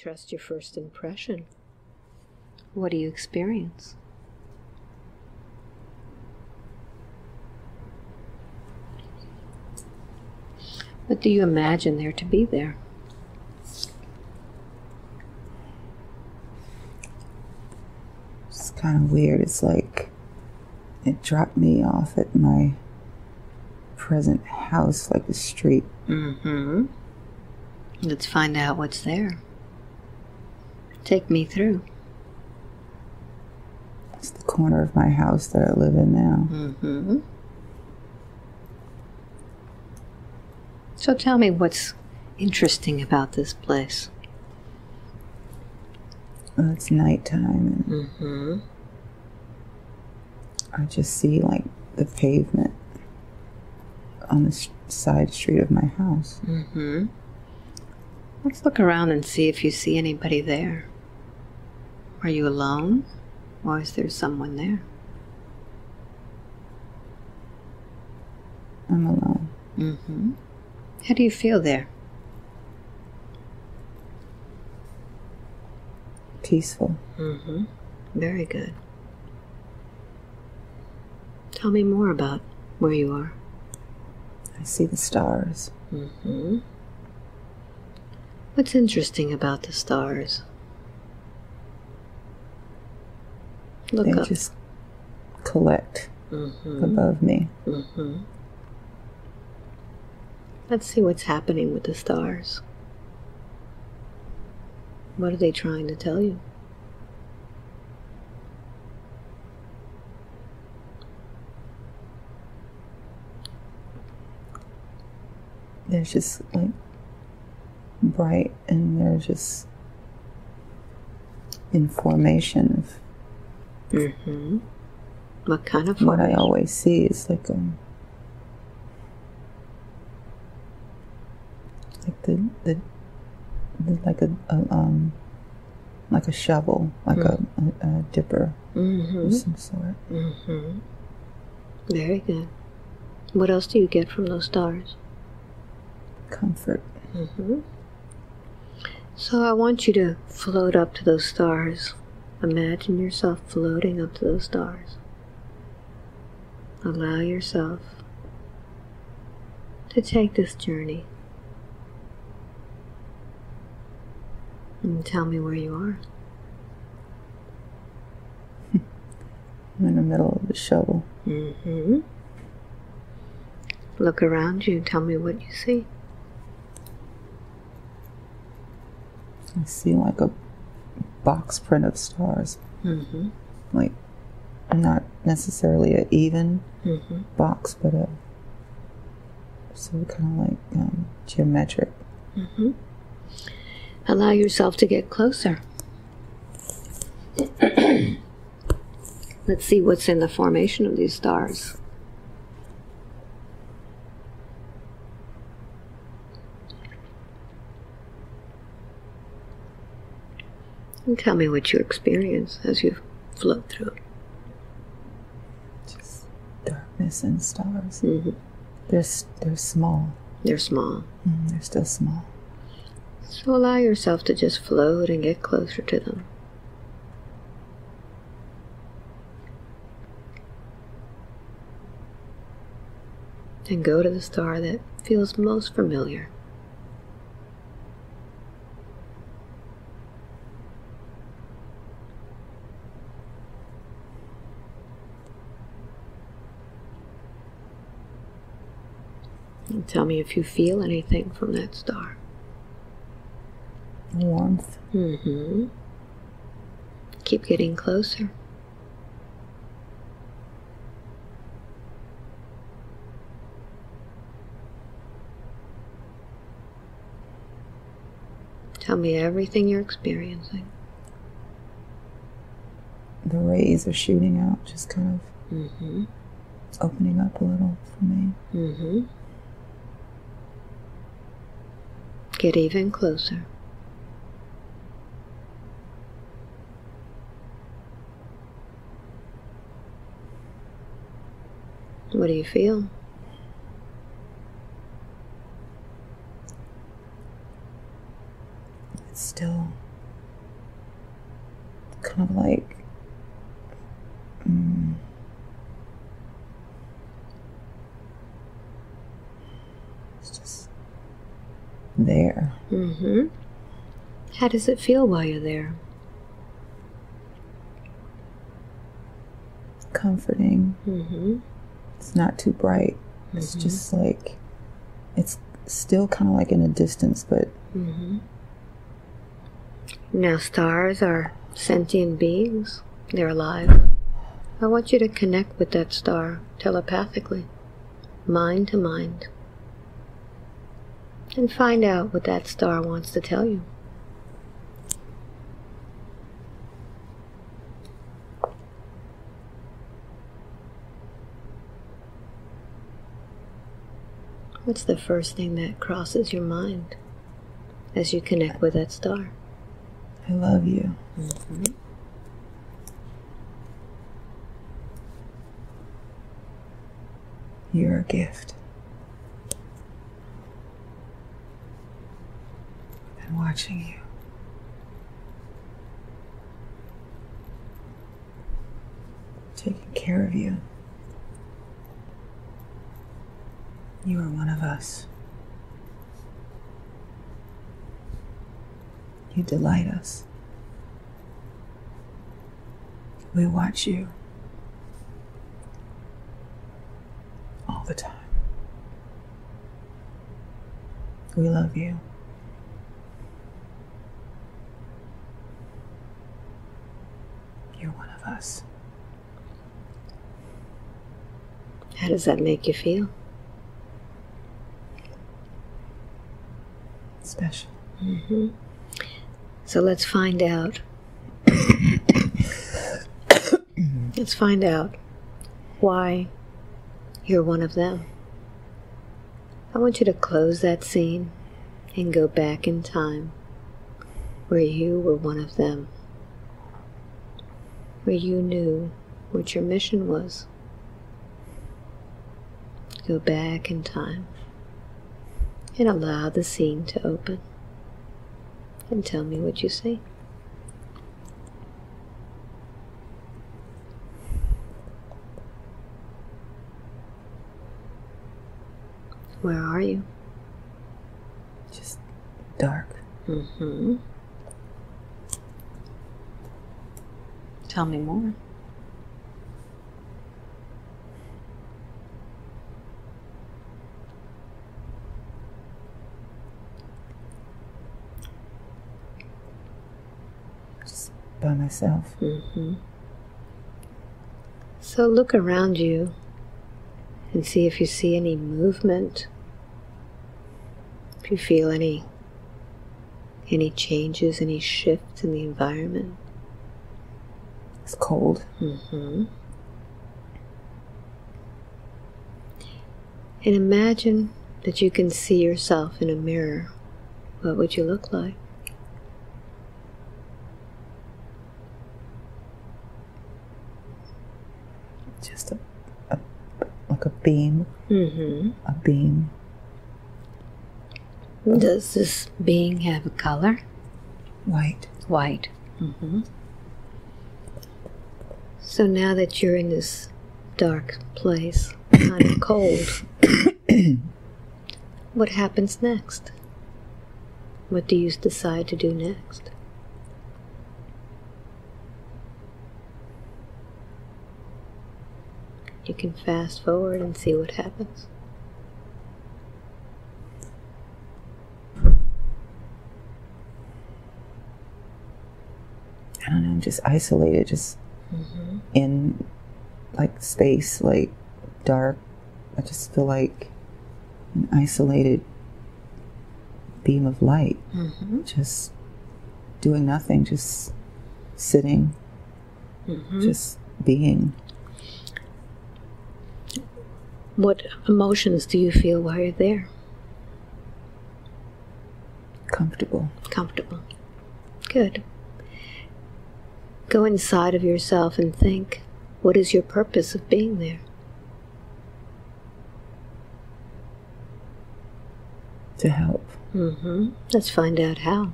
trust your first impression. What do you experience? What do you imagine there to be there? It's kind of weird. It's like it dropped me off at my present house, like the street. Mm-hmm. Let's find out what's there. Take me through. It's the corner of my house that I live in now. Mm-hmm. So tell me what's interesting about this place. Well, it's nighttime, and Mm-hmm. I just see like the pavement on the side street of my house. Mm-hmm. Let's look around and see if you see anybody there. Are you alone? Or is there someone there? I'm alone. Mm-hmm. How do you feel there? Peaceful. Mm-hmm. Very good. Tell me more about where you are. I see the stars. Mm-hmm. What's interesting about the stars? Look they up. just collect Mm-hmm. above me. Mm-hmm. Let's see what's happening with the stars. What are they trying to tell you? They're just like bright and they're just in formation of Mm-hmm. What kind of what I always see is like um like the the, the like a, a um like a shovel like a, a, a dipper Mm-hmm. of some sort Mm-hmm. Very good. What else do you get from those stars? comfort Mm-hmm. So I want you to float up to those stars. Imagine yourself floating up to those stars. Allow yourself to take this journey. And tell me where you are. I'm in the middle of the shovel Mm-hmm. Look around you. Tell me what you see. I see like a box print of stars Mm-hmm. like not necessarily an even Mm-hmm. box but a so kind of like um, geometric Mm-hmm. Allow yourself to get closer. Let's see what's in the formation of these stars. And tell me what you experience as you float through. just darkness and stars Mhm. they're, they're small They're small. Mm, they're still small So allow yourself to just float and get closer to them. And go to the star that feels most familiar. And tell me if you feel anything from that star. warmth Mm-hmm. Keep getting closer. Tell me everything you're experiencing. the rays are shooting out just kind of Mm-hmm. opening up a little for me Mm-hmm. Get even closer. What do you feel? it's still kind of like mm, it's just there. Mm-hmm. How does it feel while you're there? Comforting. Mm-hmm. It's not too bright. It's Mhm. just like it's still kind of like in a distance, but Mm-hmm. Now, stars are sentient beings. They're alive. I want you to connect with that star telepathically, mind to mind, and find out what that star wants to tell you. What's the first thing that crosses your mind as you connect with that star? I love you. Mm-hmm. You're a gift. I'm watching you. Taking care of you. You are one of us. You delight us. We watch you all the time. We love you. You're one of us. How does that make you feel? Special. Mm-hmm. So let's find out. let's find out why you're one of them. I want you to close that scene and go back in time where you were one of them, where you knew what your mission was. Go back in time and allow the scene to open and tell me what you see. Where are you? Just dark. Mm-hmm. Tell me more. Just by myself. Mm-hmm. So look around you and see if you see any movement. If you feel any any changes, any shifts in the environment. It's cold. Mm-hmm. And imagine that you can see yourself in a mirror. What would you look like? Just a, a like a beam. Mm-hmm. A beam. Does this being have a color? White. White. Mm-hmm. So now that you're in this dark place, kind of cold, what happens next? What do you decide to do next? You can fast forward and see what happens. I don't know, just isolated, just in like space, like dark. I just feel like an isolated beam of light, Mm-hmm. just doing nothing, just sitting, just being. What emotions do you feel while you're there? Comfortable. comfortable. Good. Go inside of yourself and think what is your purpose of being there? To help. Mm-hmm. Let's find out how.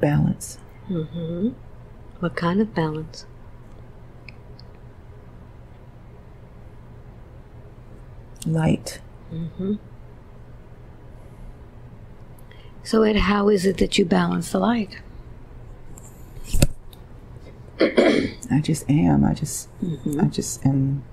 balance. Mm-hmm. What kind of balance? Light. Mm-hmm. So, Ed, how is it that you balance the light? I just am. I just, Mm-hmm. I just am.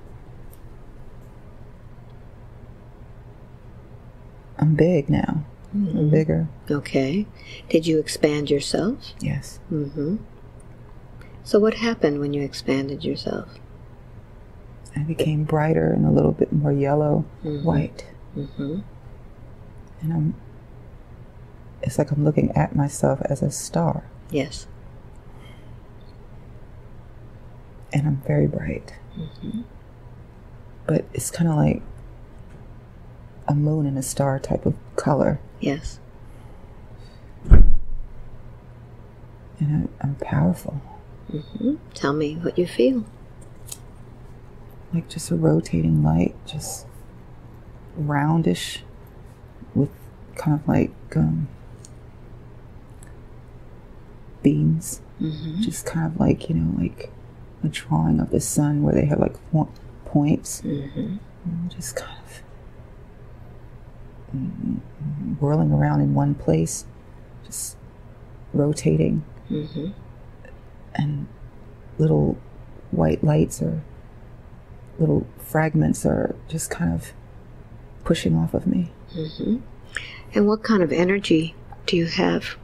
I'm big now. Mm-hmm. I'm bigger. Okay. Did you expand yourself? Yes. Mm-hmm. So, what happened when you expanded yourself? I became brighter and a little bit more yellow, Mhm. white, Mm-hmm. and I'm. It's like I'm looking at myself as a star, Yes. and I'm very bright. Mm-hmm. But it's kind of like a moon and a star type of color, Yes. and I, I'm powerful, Mm-hmm. Tell me what you feel. Like just a rotating light, just roundish, with kind of like um, beams. Mm-hmm. just kind of like you know like a drawing of the sun where they have like po- points Mm-hmm. just kind of mm, whirling around in one place just rotating Mm-hmm. and little white lights or little fragments are just kind of pushing off of me Mm-hmm. And what kind of energy do you have?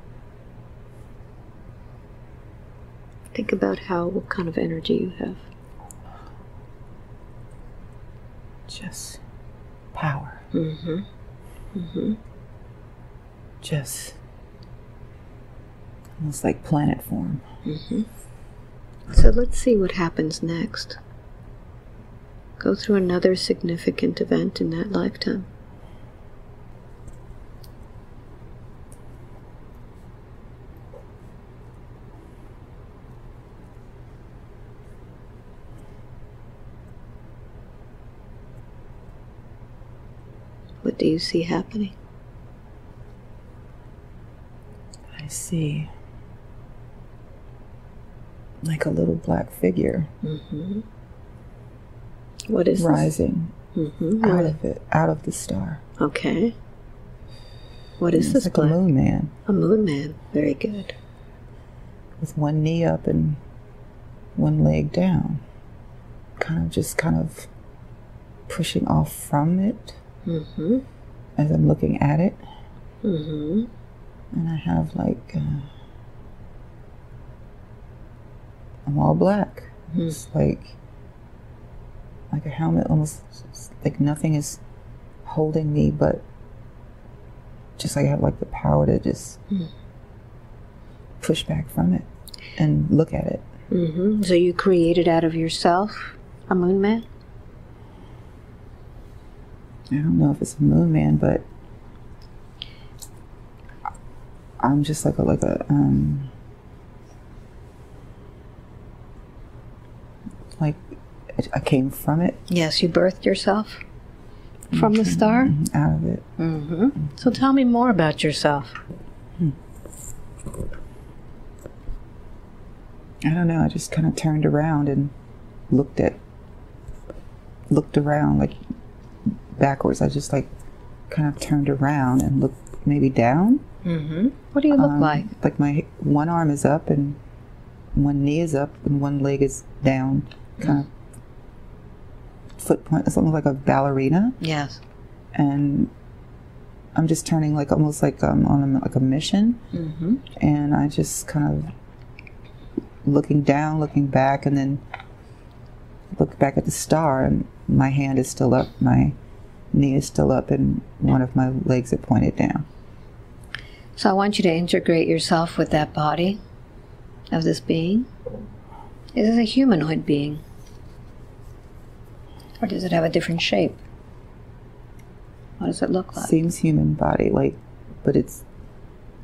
Think about how, what kind of energy you have. just power Mm-hmm. Mm-hmm. just almost like planet form Mm-hmm. So let's see what happens next. Go through another significant event in that lifetime. What do you see happening? I see like a little black figure Mm-hmm. What is rising Mm-hmm. out of it, out of the star. Okay. What is it's this like black? a moon man A moon man. Very good. with one knee up and one leg down. Kind of just kind of pushing off from it Mm-hmm. as I'm looking at it. Mm-hmm. And I have like, uh, I'm all black. Hmm. It's like, like a helmet, almost like nothing is holding me, but just like I have like the power to just Hmm. push back from it and look at it. Mm-hmm. So you created out of yourself a moon man? I don't know if it's a moon man, but I'm just like a like a um like I came from it Yes, you birthed yourself from the star? mhm, out of it. Mm-hmm. So tell me more about yourself. I don't know. I just kind of turned around and looked at looked around like backwards. I just like kind of turned around and looked maybe down. Mm-hmm. What do you look Um, like? Like my one arm is up and one knee is up and one leg is down. Kind of foot point. It's almost like a ballerina. Yes. And I'm just turning like almost like I'm on a, like a mission. Mm-hmm. and I just kind of looking down, looking back, and then look back at the star, and my hand is still up, my knee is still up, and one of my legs are pointed down. So I want you to integrate yourself with that body of this being. Is it a humanoid being? Or does it have a different shape? What does it look like? Seems human body, like, but it's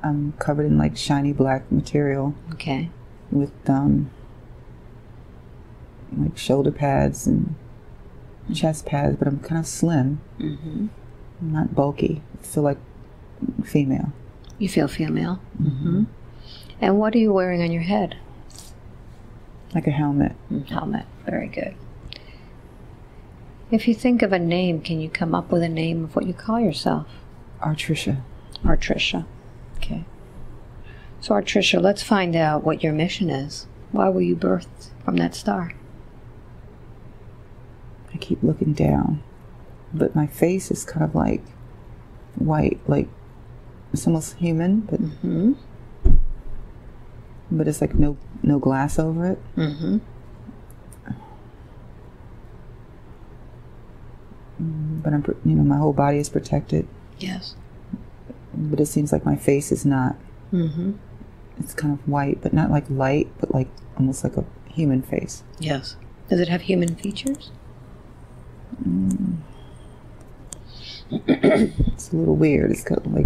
I'm covered in like shiny black material Okay. with um like shoulder pads and chest pads, but I'm kind of slim, Mm-hmm. I'm not bulky. I feel like female. You feel female. Mm-hmm. And what are you wearing on your head? Like a helmet. Mm, Helmet. Very good. If you think of a name, can you come up with a name of what you call yourself? Artricia. Artricia. Okay. So, Artricia, let's find out what your mission is. Why were you birthed from that star? I keep looking down, but my face is kind of like white, like it's almost human, but Mm-hmm. but it's like no no glass over it. Mm-hmm. But I'm, you know, my whole body is protected. Yes. But it seems like my face is not. Mm-hmm. It's kind of white, but not like light, but like almost like a human face. Yes. Does it have human features? It's a little weird. It's got like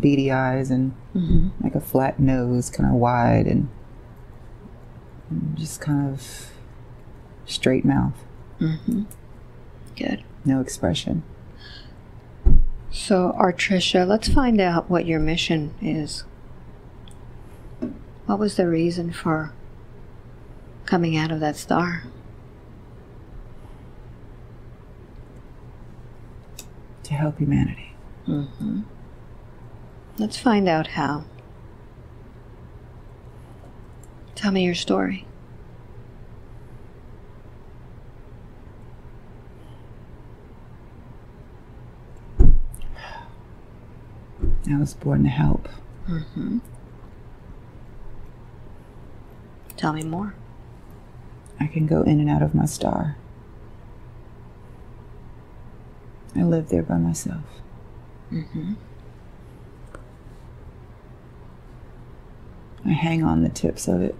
beady eyes and Mm-hmm. like a flat nose, kind of wide, and just kind of straight mouth, Mm-hmm. Good. No expression. So, Artricia, let's find out what your mission is. What was the reason for coming out of that star? To help humanity. Mm-hmm. Let's find out how. Tell me your story. I was born to help. Mm-hmm. Tell me more. I can go in and out of my star. I live there by myself. Mm-hmm. I hang on the tips of it.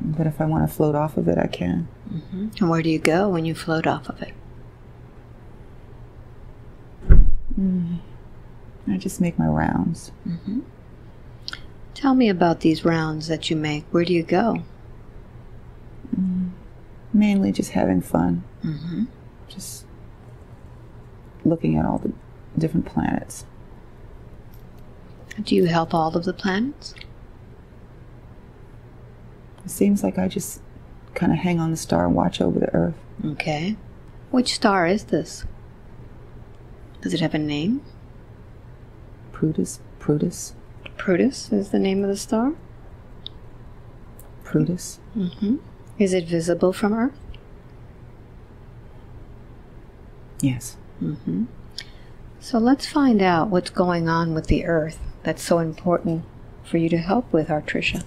But if I want to float off of it, I can. Mm-hmm. And where do you go when you float off of it? I just make my rounds. Mm-hmm. Tell me about these rounds that you make. Where do you go? Mainly just having fun. Mm-hmm. Just looking at all the different planets. Do you help all of the planets? It seems like I just kind of hang on the star and watch over the Earth. Okay. Which star is this? Does it have a name? Prudus, Prudus, Prudus is the name of the star. Prudus. Mm-hmm. Is it visible from Earth? Yes. Mm-hmm. So let's find out what's going on with the Earth that's so important for you to help with, Artricia.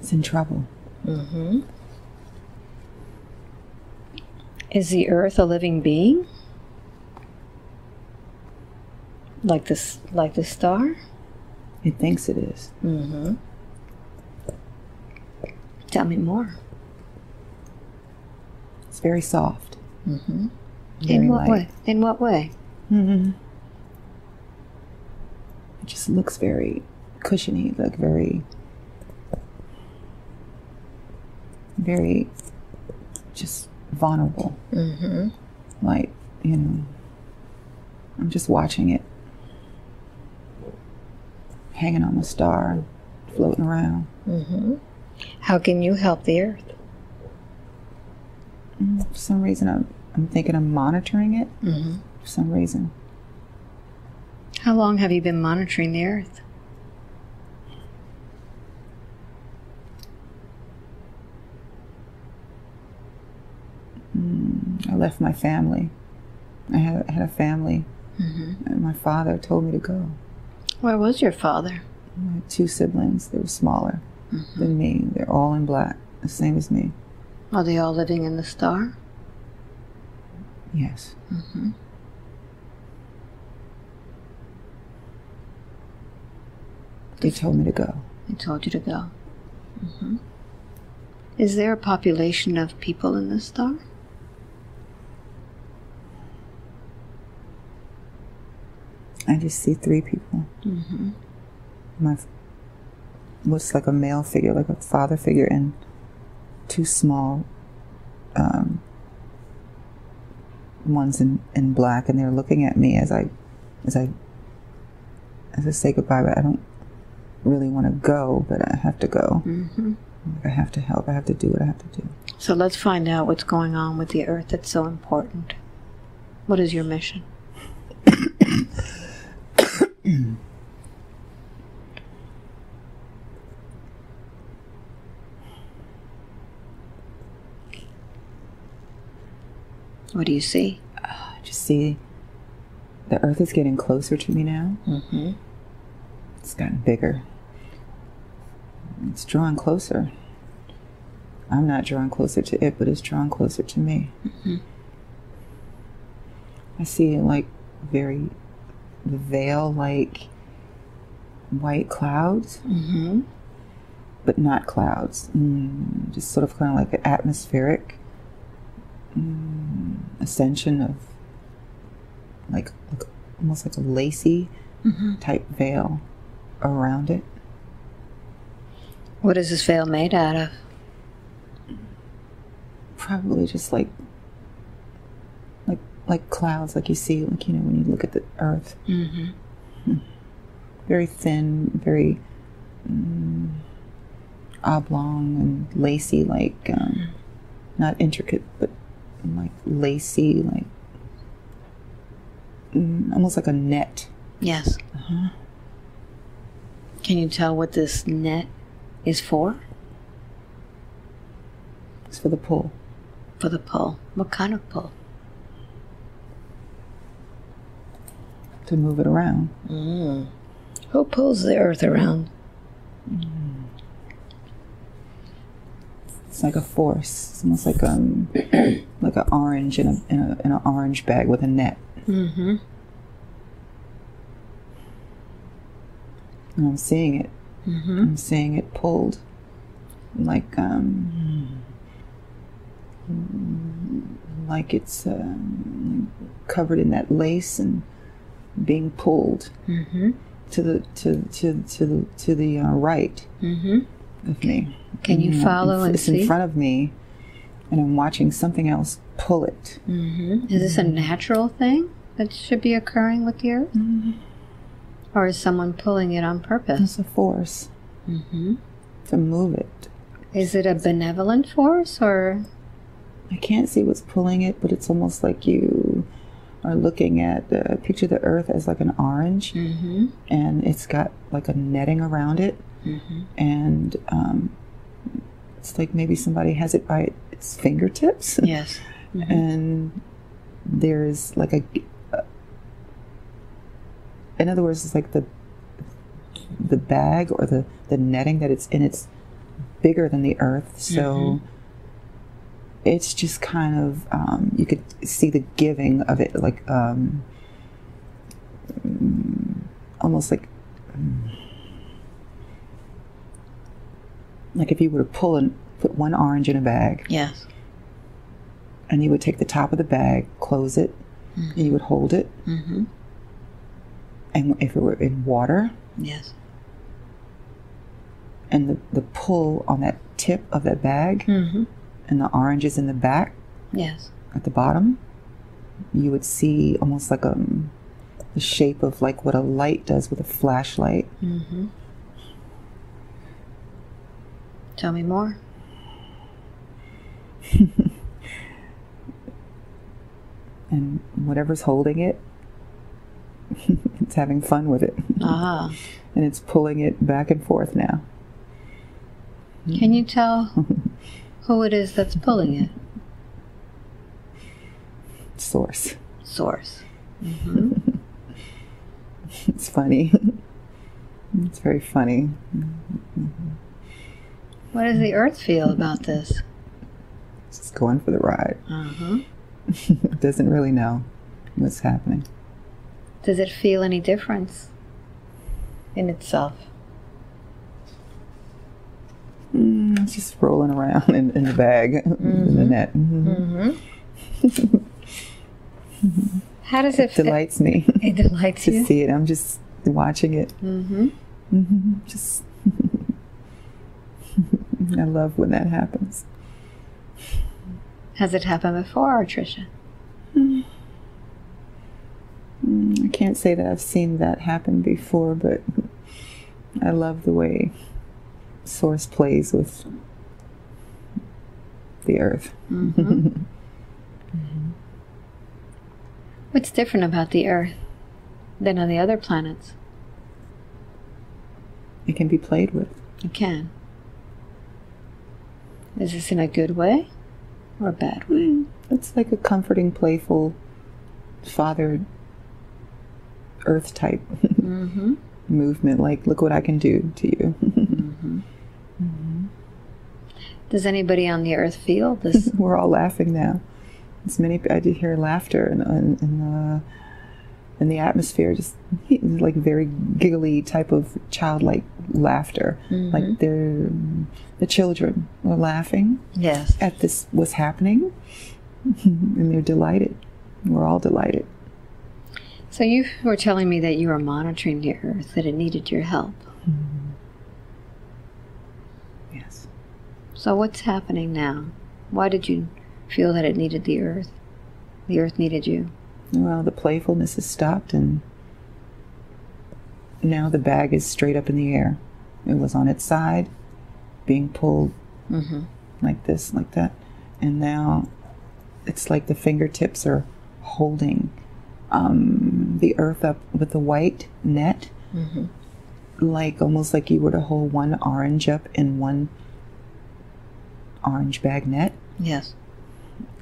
It's in trouble. Mm-hmm. Is the Earth a living being? Like this, like the star? It thinks it is. Mm-hmm. Tell me more. It's very soft. Mm-hmm. Very In what light. way? In what way? hmm It just looks very cushiony, like very, very just vulnerable. Mm-hmm. Like, you know, I'm just watching it hanging on the star, floating around. Mm-hmm. How can you help the Earth? Mm, For some reason, I'm, I'm thinking I'm monitoring it. Mm-hmm. For some reason, How long have you been monitoring the Earth? Left my family. I had, I had a family, Mm-hmm. and my father told me to go. Where was your father? I had two siblings. They were smaller Mm-hmm. than me. They're all in black, the same as me. Are they all living in the star? Yes. Mm-hmm. They told me to go. They told you to go. Mm-hmm. Is there a population of people in the star? I just see three people. Mm-hmm. My looks like a male figure, like a father figure, and two small um, ones in, in black, and they're looking at me as I as I as I say goodbye. But I don't really want to go, but I have to go. hmm I have to help. I have to do what I have to do. So let's find out what's going on with the earth that's so important. What is your mission? what do you see? I just see the earth is getting closer to me now. Mm-hmm. It's gotten bigger. It's drawing closer. I'm not drawing closer to it, but it's drawing closer to me. I see it like very veil like white clouds, Mm-hmm. but not clouds. Mm, just sort of kind of like an atmospheric mm, ascension of like, like almost like a lacy Mm-hmm. type veil around it. What is this veil made out of? probably just like like clouds like you see like you know when you look at the earth Mm-hmm. very thin very mm, oblong and lacy like um, not intricate but like lacy like mm, almost like a net Yes. uh-huh. Can you tell what this net is for? it's for the pull For the pull. What kind of pull? To move it around Mm. Who pulls the earth around? it's like a force it's almost like um like an orange in a in a in an orange bag with a net Mm-hmm. and I'm seeing it Mm-hmm. I'm seeing it pulled like um like it's um, covered in that lace and being pulled Mm-hmm. to the to to to the to the uh, right Mm-hmm. of me. Can you know, follow it's, and it's see? in front of me, and I'm watching something else pull it. Mm-hmm. Is this a natural thing that should be occurring with the earth? Or is someone pulling it on purpose? It's a force Mm-hmm. to move it. Is it a benevolent force or? I can't see what's pulling it, but it's almost like you are looking at the picture of the earth as like an orange, Mm-hmm. and it's got like a netting around it, Mm-hmm. and um, it's like maybe somebody has it by its fingertips, Yes. Mhm. and there's like a. In other words, it's like the the bag or the the netting that it's in. It's bigger than the earth, so. It's just kind of um, you could see the giving of it, like um, mm, almost like like if you were to pull and put one orange in a bag, Yes. and you would take the top of the bag, close it, and you would hold it, Mm-hmm. and if it were in water, Yes. and the, the pull on that tip of that bag, Mm-hmm. And the orange is in the back Yes. at the bottom, you would see almost like a the shape of like what a light does with a flashlight. Mm-hmm. Tell me more. and whatever's holding it, it's having fun with it, Ah. and it's pulling it back and forth now. Can you tell who it is that's pulling it? Source. Source. Mm-hmm. It's funny. it's very funny. What does the earth feel about this? It's just going for the ride. Uh-huh. it doesn't really know what's happening. Does it feel any difference in itself? Mm, it's just rolling around in, in the bag, in the net. Mhm. Mm-hmm. How does it feel? Delights me It delights to you. see it. I'm just watching it. Mm-hmm. hmm Just, I love when that happens. Has it happened before, Trisha? Mm, I can't say that I've seen that happen before, but I love the way Source plays with the earth. Mm-hmm. What's different about the Earth than on the other planets? It can be played with. It can. Is this in a good way or a bad way? It's like a comforting, playful, father earth type Mm-hmm. movement. Like, look what I can do to you. Does anybody on the Earth feel this? We're all laughing now. As many, I did hear laughter in, in, in, the, in the atmosphere, just like very giggly type of childlike laughter. Mm-hmm. Like they're, the children were laughing yes. at this, what's happening, and they're delighted. We're all delighted. So you were telling me that you were monitoring the Earth, that it needed your help. Yes. So what's happening now? Why did you feel that it needed the Earth? The Earth needed you. Well, the playfulness has stopped, and now the bag is straight up in the air. It was on its side, being pulled Mm-hmm. like this, like that, and now it's like the fingertips are holding um, the earth up with the white net, Mm-hmm. like almost like you were to hold one orange up in one orange bag net, Yes.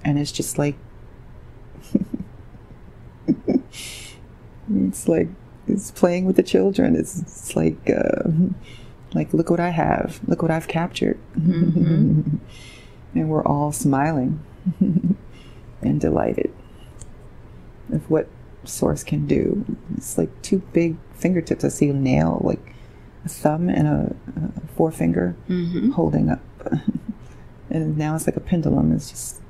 and it's just like it's like it's playing with the children. It's, it's like uh, like look what I have, look what I've captured, and we're all smiling and delighted of what Source can do. It's like two big fingertips. I see a nail, like a thumb and a, a forefinger Mm-hmm. holding up. And now it's like a pendulum. It's just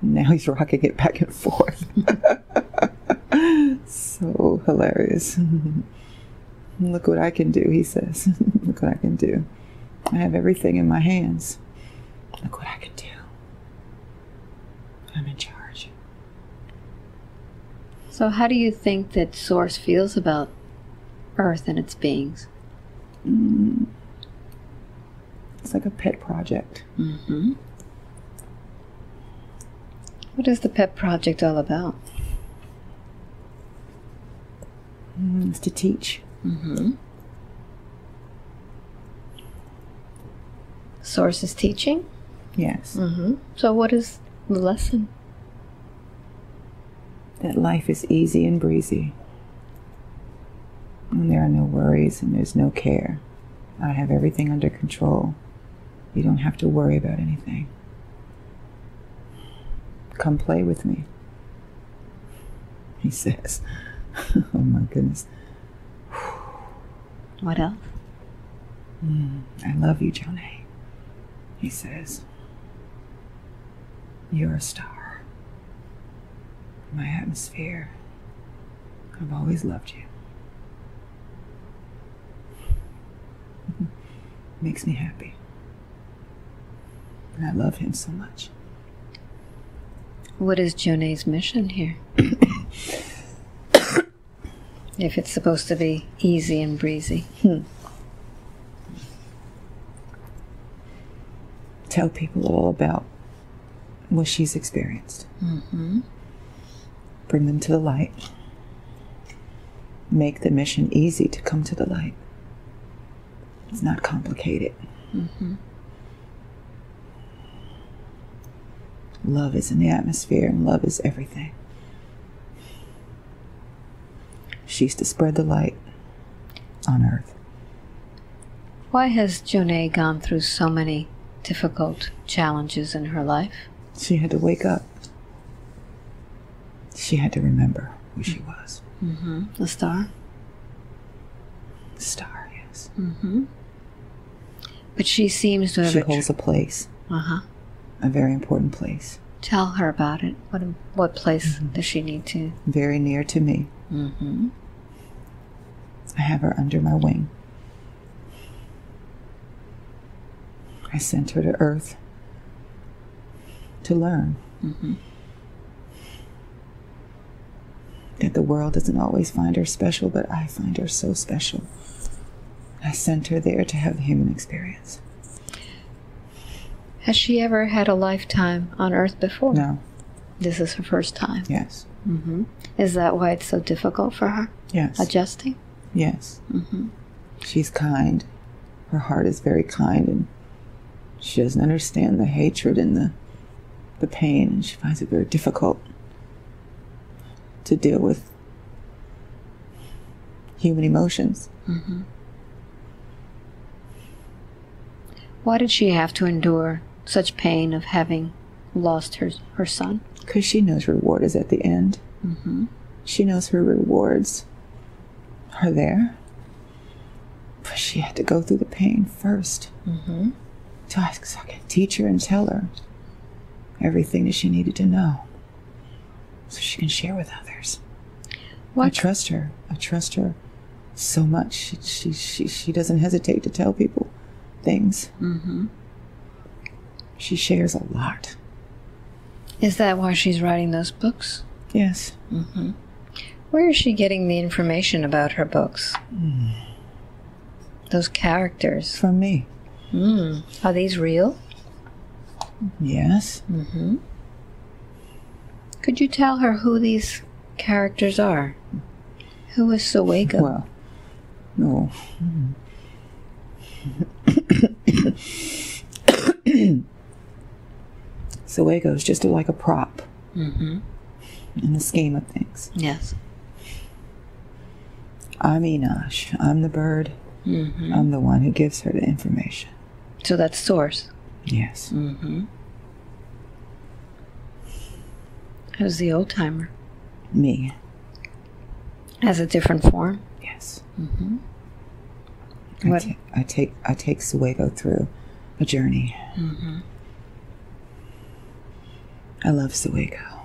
now he's rocking it back and forth. so hilarious. Look what I can do, he says. Look what I can do. I have everything in my hands. Look what I can do. I'm in charge. So how do you think that Source feels about Earth and its beings? Mm. It's like a pet project. Mm-hmm. What is the pet project all about? Mm, It's to teach. Mm-hmm. Source is teaching. Yes. Mm-hmm. So what is the lesson? That life is easy and breezy. And there are no worries and there's no care. I have everything under control. You don't have to worry about anything. Come play with me. He says. oh my goodness. What else? Mm, I love you, Johnny. He says. You're a star. My atmosphere. I've always loved you. Makes me happy. And I love him so much. What is Jonay's mission here? if it's supposed to be easy and breezy. Tell people all about what she's experienced. Mm-hmm. Bring them to the light. Make the mission easy to come to the light. It's not complicated. Love is in the atmosphere, and love is everything. She's to spread the light on earth. Why has Jonay gone through so many difficult challenges in her life? She had to wake up. She had to remember who she was. Mm-hmm. The star. Star, yes. Mm-hmm. But she seems to have. She holds a place, uh huh. A very important place, Tell her about it. What what place does she need to? very near to me. Mm-hmm. I have her under my wing. I sent her to Earth to learn, That the world doesn't always find her special, but I find her so special. I sent her there to have the human experience. Has she ever had a lifetime on Earth before? No. This is her first time. Yes. hmm Is that why it's so difficult for her Yes. adjusting? Yes. hmm She's kind. Her heart is very kind, and she doesn't understand the hatred and the the pain, and she finds it very difficult to deal with human emotions. Why did she have to endure such pain of having lost her her son? Because she knows reward is at the end. Mm-hmm. She knows her rewards are there. But she had to go through the pain first. Mm-hmm. So I, so I could teach her and tell her everything that she needed to know. So she can share with others. I trust her. I trust her so much. She, she, she, she doesn't hesitate to tell people things. mm-hmm. She shares a lot. is that why she's writing those books? Yes. Mm-hmm. Where is she getting the information about her books? Those characters. From me. Mm. Are these real? Yes. Mm-hmm. Could you tell her who these characters are? Who is Sowego? Well, no. Sowego is just like a prop mm-hmm. in the scheme of things. Yes. I'm Enosh. I'm the bird. Mm-hmm. I'm the one who gives her the information. So that's source. Yes. Mm-hmm. Who's the old timer? Me. Has a different form. Yes. Mm-hmm. I, What- ta- I take I take Sowego through a journey. Mm-hmm. I love Sowego.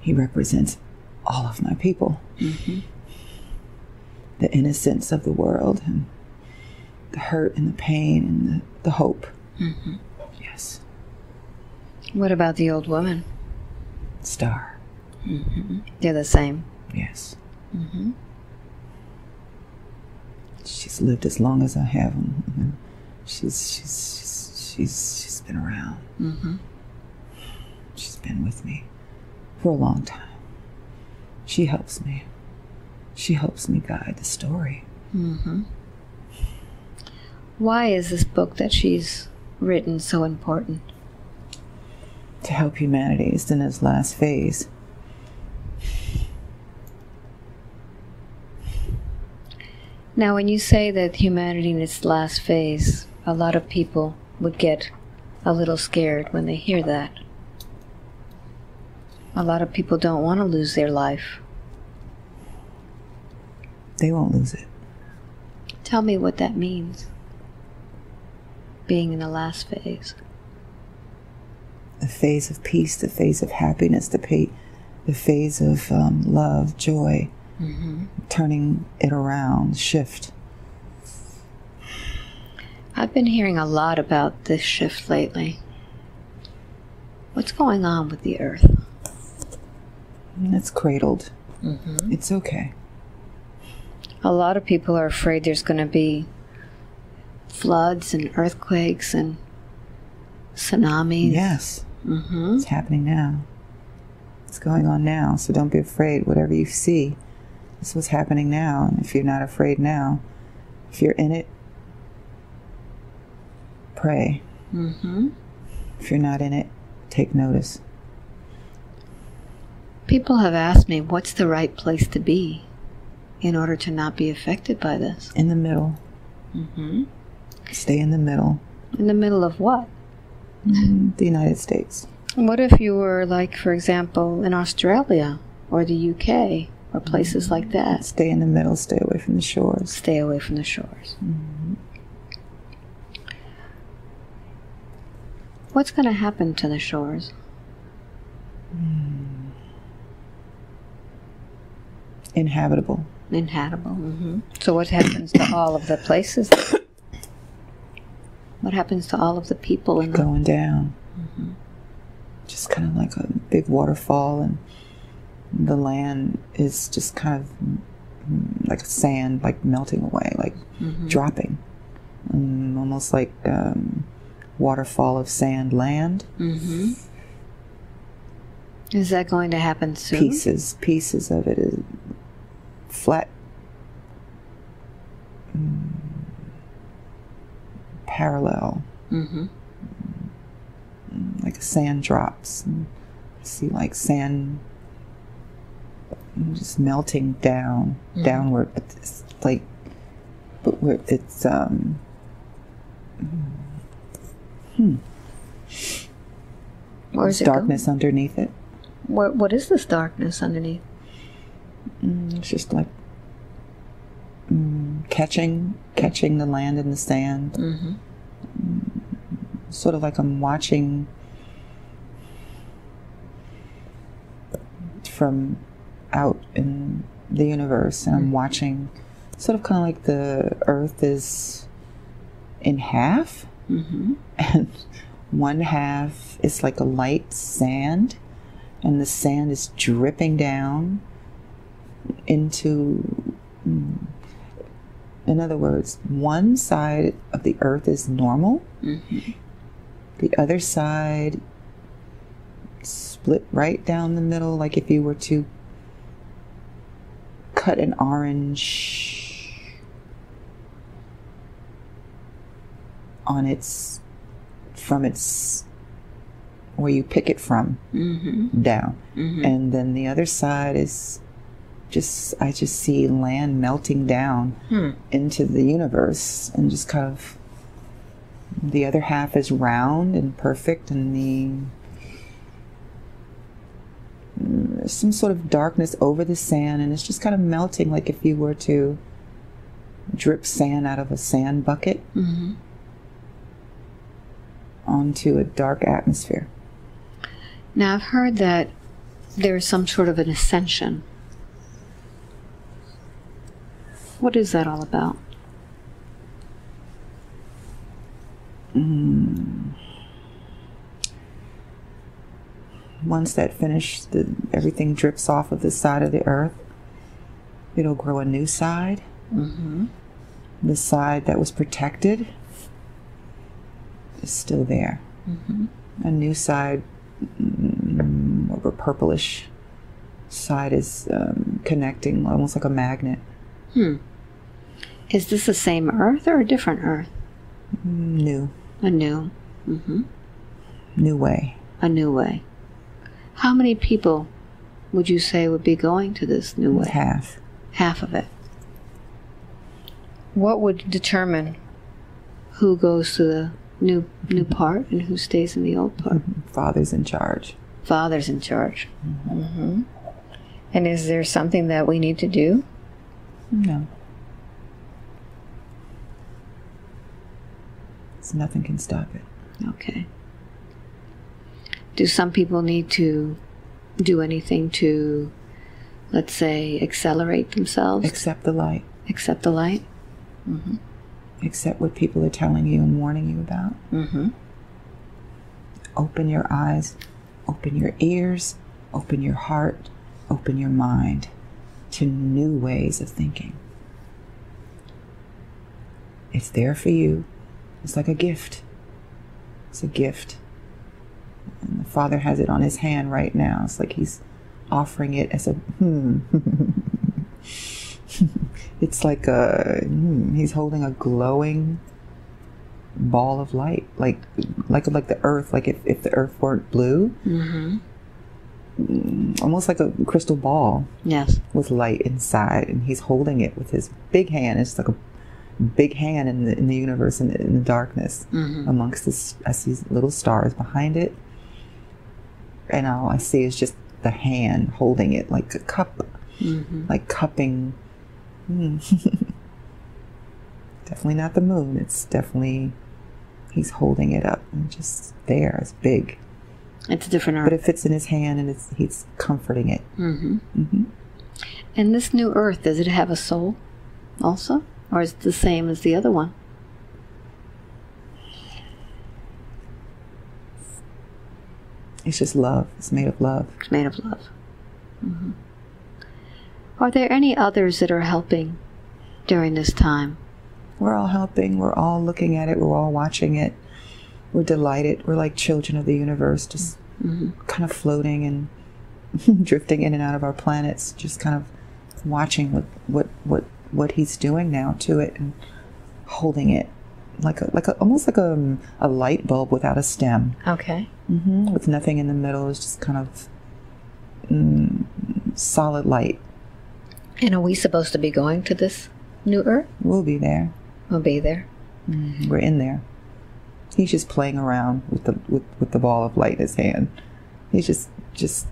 He represents all of my people. Mm-hmm. The innocence of the world and the hurt and the pain and the, the hope. Mm-hmm. Yes. What about the old woman? Star. Mm-hmm. They're the same. Yes. Mm-hmm. She's lived as long as I have. She's she's she's she's, she's been around. Mm-hmm. She's been with me for a long time. She helps me. She helps me guide the story. Mm-hmm. Why is this book that she's written so important? to help humanity is in its last phase. Now, when you say that humanity in its last phase, a lot of people would get a little scared when they hear that. A lot of people don't want to lose their life. They won't lose it. Tell me what that means. Being in the last phase. The phase of peace, the phase of happiness, the, pa- the phase of um, love, joy, Mm-hmm. turning it around, shift. I've been hearing a lot about this shift lately. What's going on with the earth? It's cradled. Mm-hmm. It's okay. A lot of people are afraid there's going to be floods and earthquakes and tsunamis. Yes, Mm-hmm. it's happening now. It's going on now, so don't be afraid. Whatever you see, this is what's happening now. And if you're not afraid now, if you're in it, pray. Mm-hmm. If you're not in it, take notice. People have asked me what's the right place to be in order to not be affected by this. In the middle, Mm-hmm. stay in the middle. In the middle of what? Mm, The United States. What if you were, like, for example, in Australia or the UK or places like that? Stay in the middle, stay away from the shores. Stay away from the shores. What's going to happen to the shores? Inhabitable. Inhabitable. hmm So, what happens to all of the places? What happens to all of the people in the. Going down. Just kind of like a big waterfall, and the land is just kind of mm, like sand, like melting away, like dropping, um, almost like um, waterfall of sand land. Mm-hmm. Is that going to happen soon? Pieces, pieces of it is flat, mm, parallel, Mm-hmm. like sand drops. And see like sand just melting down, downward, but it's like, but where it's um. Hmm. Where's There's it going? darkness underneath it. What, what is this darkness underneath? Mm, It's just like mm, catching, catching the land in the sand. Mm-hmm. Sort of like I'm watching from out in the universe, and I'm watching, sort of kind of like the Earth is in half, Mm-hmm. and one half is like a light sand, and the sand is dripping down into. mm, In other words, one side of the earth is normal, Mm-hmm. the other side split right down the middle, like if you were to cut an orange on its from its where you pick it from Mm-hmm. down Mm-hmm. and then the other side is just i just see land melting down Hmm. into the universe and just kind of the other half is round and perfect and the mm, some sort of darkness over the sand and it's just kind of melting like if you were to drip sand out of a sand bucket Mm-hmm. Onto a dark atmosphere Now, I've heard that there's some sort of an ascension. What is that all about? once that finishes, everything drips off of the side of the earth it'll grow a new side Mm-hmm. the side that was protected is still there Mm-hmm. a new side mm, of a purplish side is um, connecting almost like a magnet Hmm. Is this the same Earth or a different Earth? new A new. Mm-hmm. new way A new way. How many people would you say would be going to this new way? half Half of it. What would determine who goes to the new new mm-hmm. part and who stays in the old part? Mm-hmm. father's in charge Father's in charge. Mm-hmm. mm-hmm. And is there something that we need to do? no so nothing can stop it Okay. Do some people need to do anything to, let's say, accelerate themselves? accept the light Accept the light? Accept what people are telling you and warning you about Mm-hmm. open your eyes, open your ears, open your heart, open your mind to new ways of thinking. It's there for you. It's like a gift. It's a gift. And the Father has it on his hand right now. It's like he's offering it as a hmm. it's like a hmm, he's holding a glowing ball of light like like like the earth like if, if the earth weren't blue Mm-hmm. almost like a crystal ball Yes. with light inside and he's holding it with his big hand it's like a big hand in the, in the universe in the, in the darkness Mm-hmm. amongst this i see little stars behind it and all i see is just the hand holding it like a cup Mm-hmm. like cupping Hmm. definitely not the moon it's definitely he's holding it up and just there it's big It's a different earth. but it fits in his hand and it's he's comforting it Mm-hmm. hmm And this new Earth, does it have a soul also? Or is it the same as the other one? it's just love it's made of love It's made of love. Are there any others that are helping during this time? We're all helping. We're all looking at it. We're all watching it. We're delighted. We're like children of the universe, just Mm-hmm. kind of floating and drifting in and out of our planets, just kind of watching what what what what he's doing now to it and holding it like a like a, almost like a, a light bulb without a stem, Okay. hmm with nothing in the middle. It's just kind of mm, solid light. And are we supposed to be going to this new Earth? We'll be there. We'll be there. Mm-hmm. We're in there. He's just playing around with the with, with the ball of light in his hand. He's just just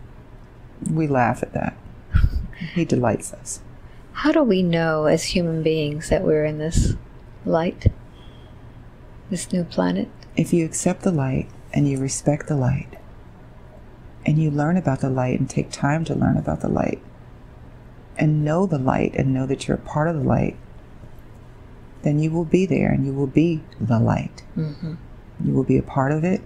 we laugh at that. He delights us. How do we know as human beings that we're in this light? This new planet? If you accept the light and you respect the light and you learn about the light and take time to learn about the light and know the light and know that you're a part of the light, then you will be there and you will be the light. Mm-hmm. You will be a part of it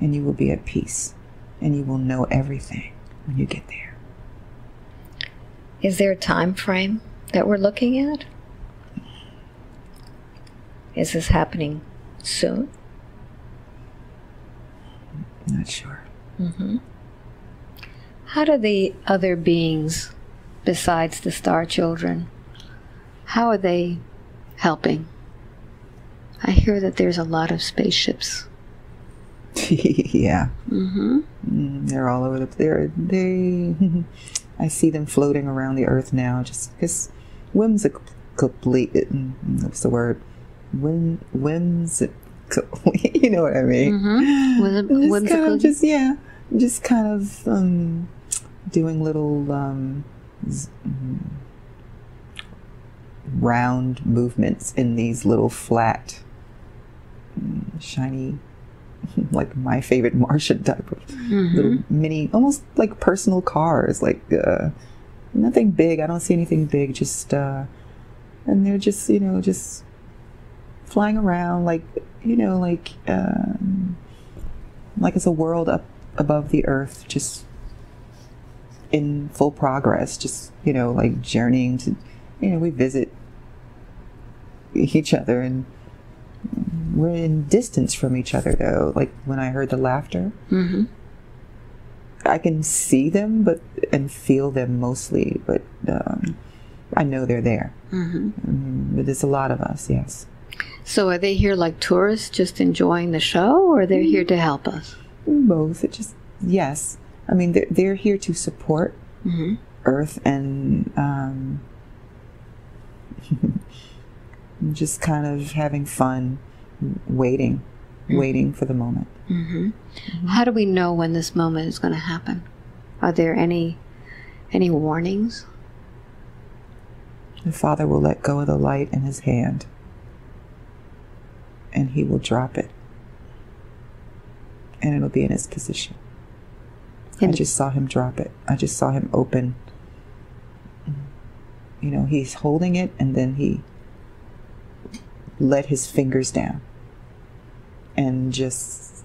and you will be at peace and you will know everything when you get there. Is there a time frame that we're looking at? Is this happening soon? Not sure. Mm-hmm. How do the other beings, besides the star children, how are they helping? I hear that there's a lot of spaceships. yeah. Mm-hmm. Mm, they're all over the they're they I see them floating around the earth now just because whimsical mm, what's the word Whim, whimsical you know what I mean Mm-hmm. Whim- just kind whimsical. of just yeah just kind of um doing little um round movements in these little flat mm, shiny like my favorite Martian type of little mini, almost like personal cars. Like uh, nothing big. I don't see anything big. Just uh, and they're just you know just flying around like you know like um, like it's a world up above the earth, just in full progress. Just you know like journeying to you know we visit each other and we're in distance from each other though like when i heard the laughter Mm-hmm. i can see them but and feel them mostly but um, i know they're there Mm-hmm. Mm, but there's a lot of us yes So are they here like tourists, just enjoying the show, or they're here to help us? both it just yes i mean they're, they're here to support Mm-hmm. earth and um, just kind of having fun waiting waiting for the moment Mm-hmm. How do we know when this moment is going to happen? Are there any any warnings? The Father will let go of the light in his hand and he will drop it. And it'll be in His position. I just saw him drop it. I just saw him open. You know, he's holding it and then he let his fingers down and just.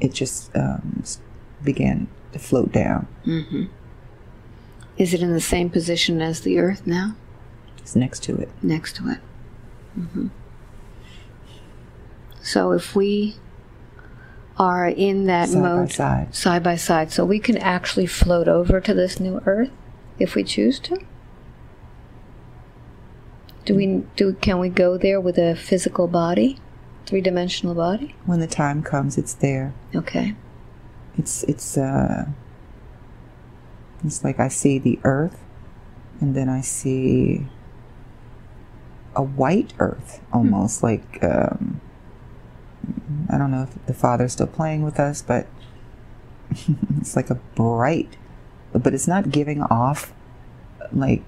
It just um, began to float down. Mm-hmm. Is it in the same position as the Earth now? It's next to it. Next to it. hmm So if we are in that Side by mode side. side by side, so we can actually float over to this new Earth if we choose to. Do we do? Can we go there with a physical body, three dimensional body? When the time comes, it's there. Okay. it's it's uh it's like I see the earth and then I see a white earth almost like um I don't know if the father's still playing with us but it's like a bright but it's not giving off like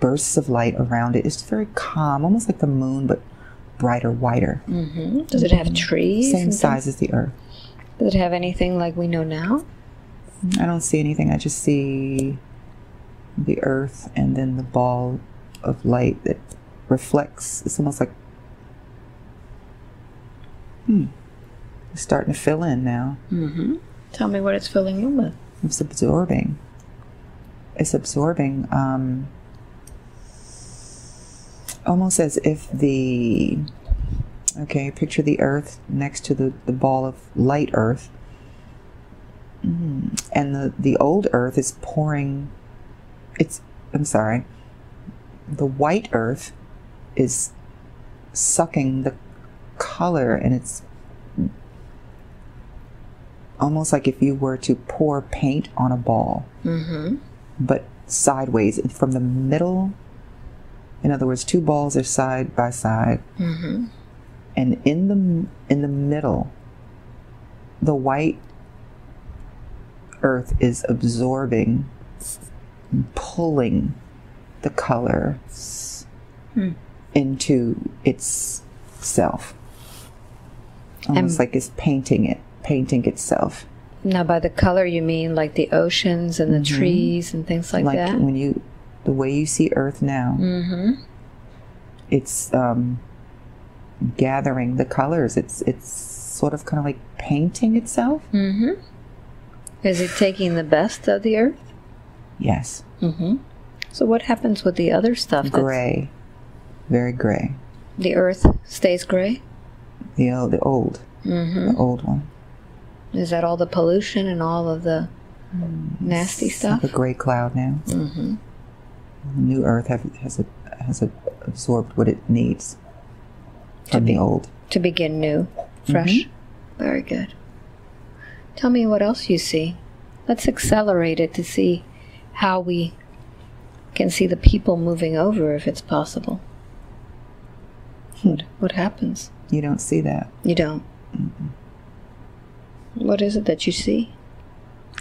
bursts of light around it it's very calm almost like the moon but brighter whiter Mm-hmm. Does it have trees? same size as the earth Does it have anything like we know now? I don't see anything. I just see the earth and then the ball of light that reflects. It's almost like, hmm, it's starting to fill in now. Mm-hmm. Tell me what it's filling in with. It's absorbing. it's absorbing. Um, almost as if the okay picture the earth next to the, the ball of light earth mm. and the the old earth is pouring it's i'm sorry the white earth is sucking the color and it's almost like if you were to pour paint on a ball Mm-hmm. but sideways from the middle in other words two balls are side by side Mm-hmm. and in the in the middle the white earth is absorbing pulling the colors Hmm. into itself. almost like it's painting it painting itself Now, by the color, you mean like the oceans and the Mhm. trees and things like, like that? Like when you the way you see earth now Mm-hmm. it's um, gathering the colors. It's it's sort of kind of like painting itself. Mm-hmm. Is it taking the best of the earth? Yes, Mm-hmm. So what happens with the other stuff? gray, very gray. The earth stays gray? The old, the old, Mm-hmm. the old one. Is that all the pollution and all of the mm. nasty stuff? like a gray cloud now. Mm-hmm. The new Earth have, has a, has a, absorbed what it needs from be- the old. To begin new, fresh. Mm-hmm. Very good. Tell me what else you see. Let's accelerate it to see how we can see the people moving over if it's possible. Hmm. What, what happens? You don't see that. You don't. What is it that you see?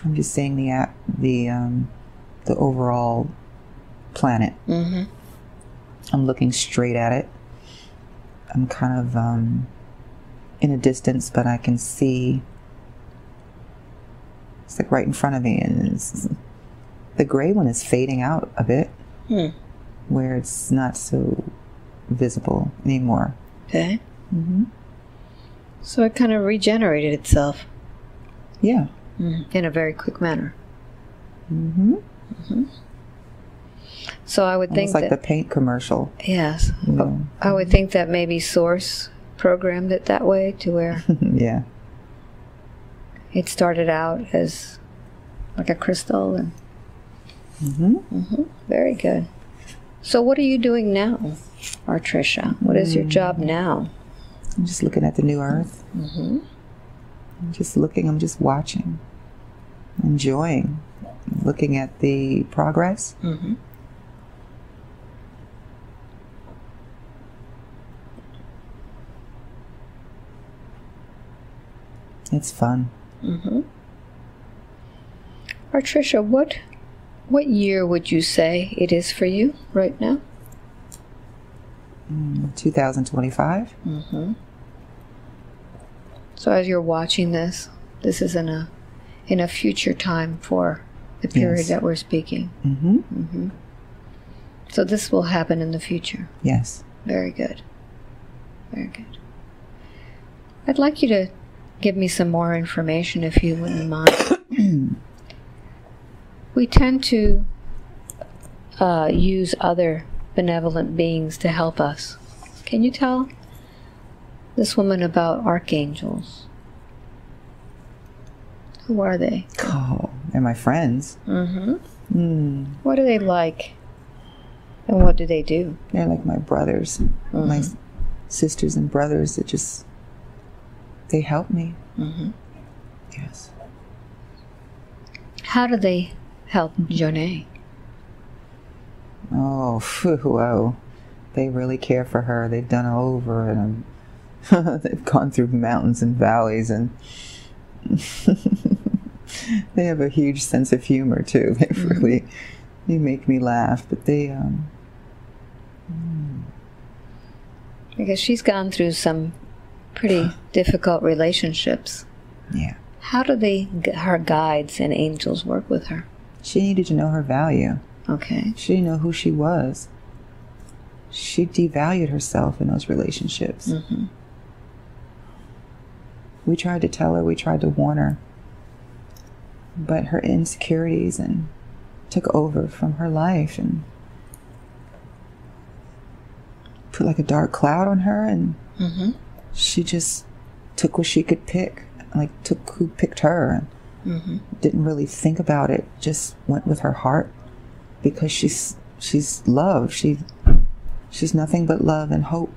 I'm just seeing the at the um, the overall planet. Mm-hmm. I'm looking straight at it. I'm kind of um, in a distance, but I can see. It's like right in front of me, and it's, the gray one is fading out a bit, Hmm. where it's not so visible anymore. Okay. Mm-hmm. So it kind of regenerated itself Yeah. in a very quick manner. Mm-hmm. So I would think It's like that the paint commercial. yes, You know? I would think that maybe Source programmed it that way to where yeah. it started out as like a crystal and Mm-hmm. very good. So what are you doing now, Artricia? What is your job now? I'm just looking at the new earth. Mm-hmm. I'm just looking. I'm just watching, enjoying, looking at the progress. Mm-hmm. It's fun. Mm-hmm. Artricia, what what year would you say it is for you right now? 2025. Mm-hmm. So as you're watching this, this is in a in a future time for the period Yes. that we're speaking. Mm-hmm. Mm-hmm. So this will happen in the future. Yes. Very good. Very good. I'd like you to give me some more information if you wouldn't mind. we tend to uh, use other benevolent beings to help us. Can you tell this woman about archangels? Who are they? Oh, and my friends. Mm-hmm. Mm, What are they like? And what do they do? they're like my brothers, my sisters and brothers that just they help me. Mm-hmm. Yes. How do they help Jonee? Oh, whoa. They really care for her. They've done over and they've gone through mountains and valleys and they have a huge sense of humor too. They really they make me laugh, but they um Because she's gone through some pretty difficult relationships. yeah. How do they, her guides and angels work with her? She needed to know her value. Okay. She didn't know who she was. She devalued herself in those relationships. Mm-hmm. We tried to tell her, we tried to warn her. But her insecurities and took over from her life and put like a dark cloud on her and Mm-hmm. she just took what she could pick like took who picked her Mm-hmm. didn't really think about it just went with her heart because she's she's love she she's nothing but love and hope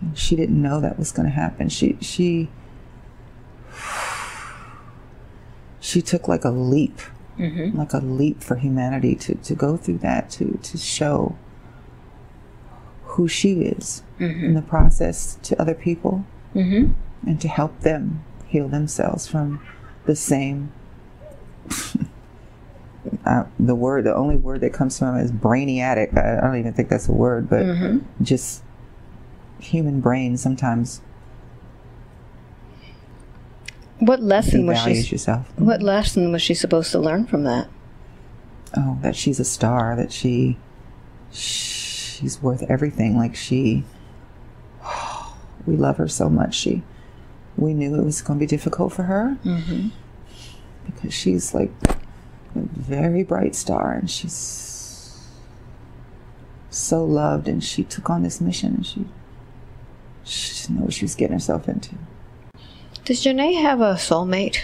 and she didn't know that was going to happen she she she took like a leap Mm-hmm. like a leap for humanity to to go through that to to show who she is in the process to other people Mm-hmm. and to help them heal themselves from the same uh, the word the only word that comes from it is brainiatic I, I don't even think that's a word but Mm-hmm. just human brain sometimes What lesson was she? yourself What lesson was she supposed to learn from that? oh that she's a star that she she's worth everything like she we love her so much she we knew it was going to be difficult for her Mm-hmm. because she's like a very bright star and she's so loved and she took on this mission and she she didn't know what she was getting herself into Does Janae have a soulmate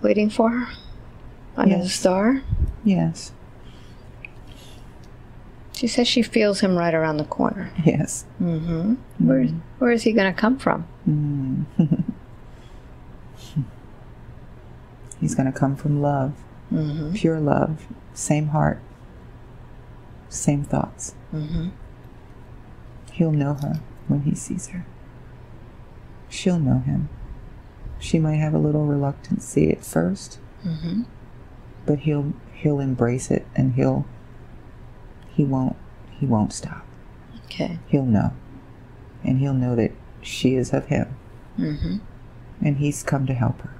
waiting for her under the star? yes She says she feels him right around the corner. yes Mm-hmm. Where, where is he going to come from? Mm. he's going to come from love Mm-hmm. pure love same heart same thoughts Mm-hmm. He'll know her when he sees her. She'll know him. She might have a little reluctancy at first, Mm-hmm. but he'll he'll embrace it and he'll he won't he won't stop. Okay. He'll know. And he'll know that she is of him Mm-hmm. and he's come to help her.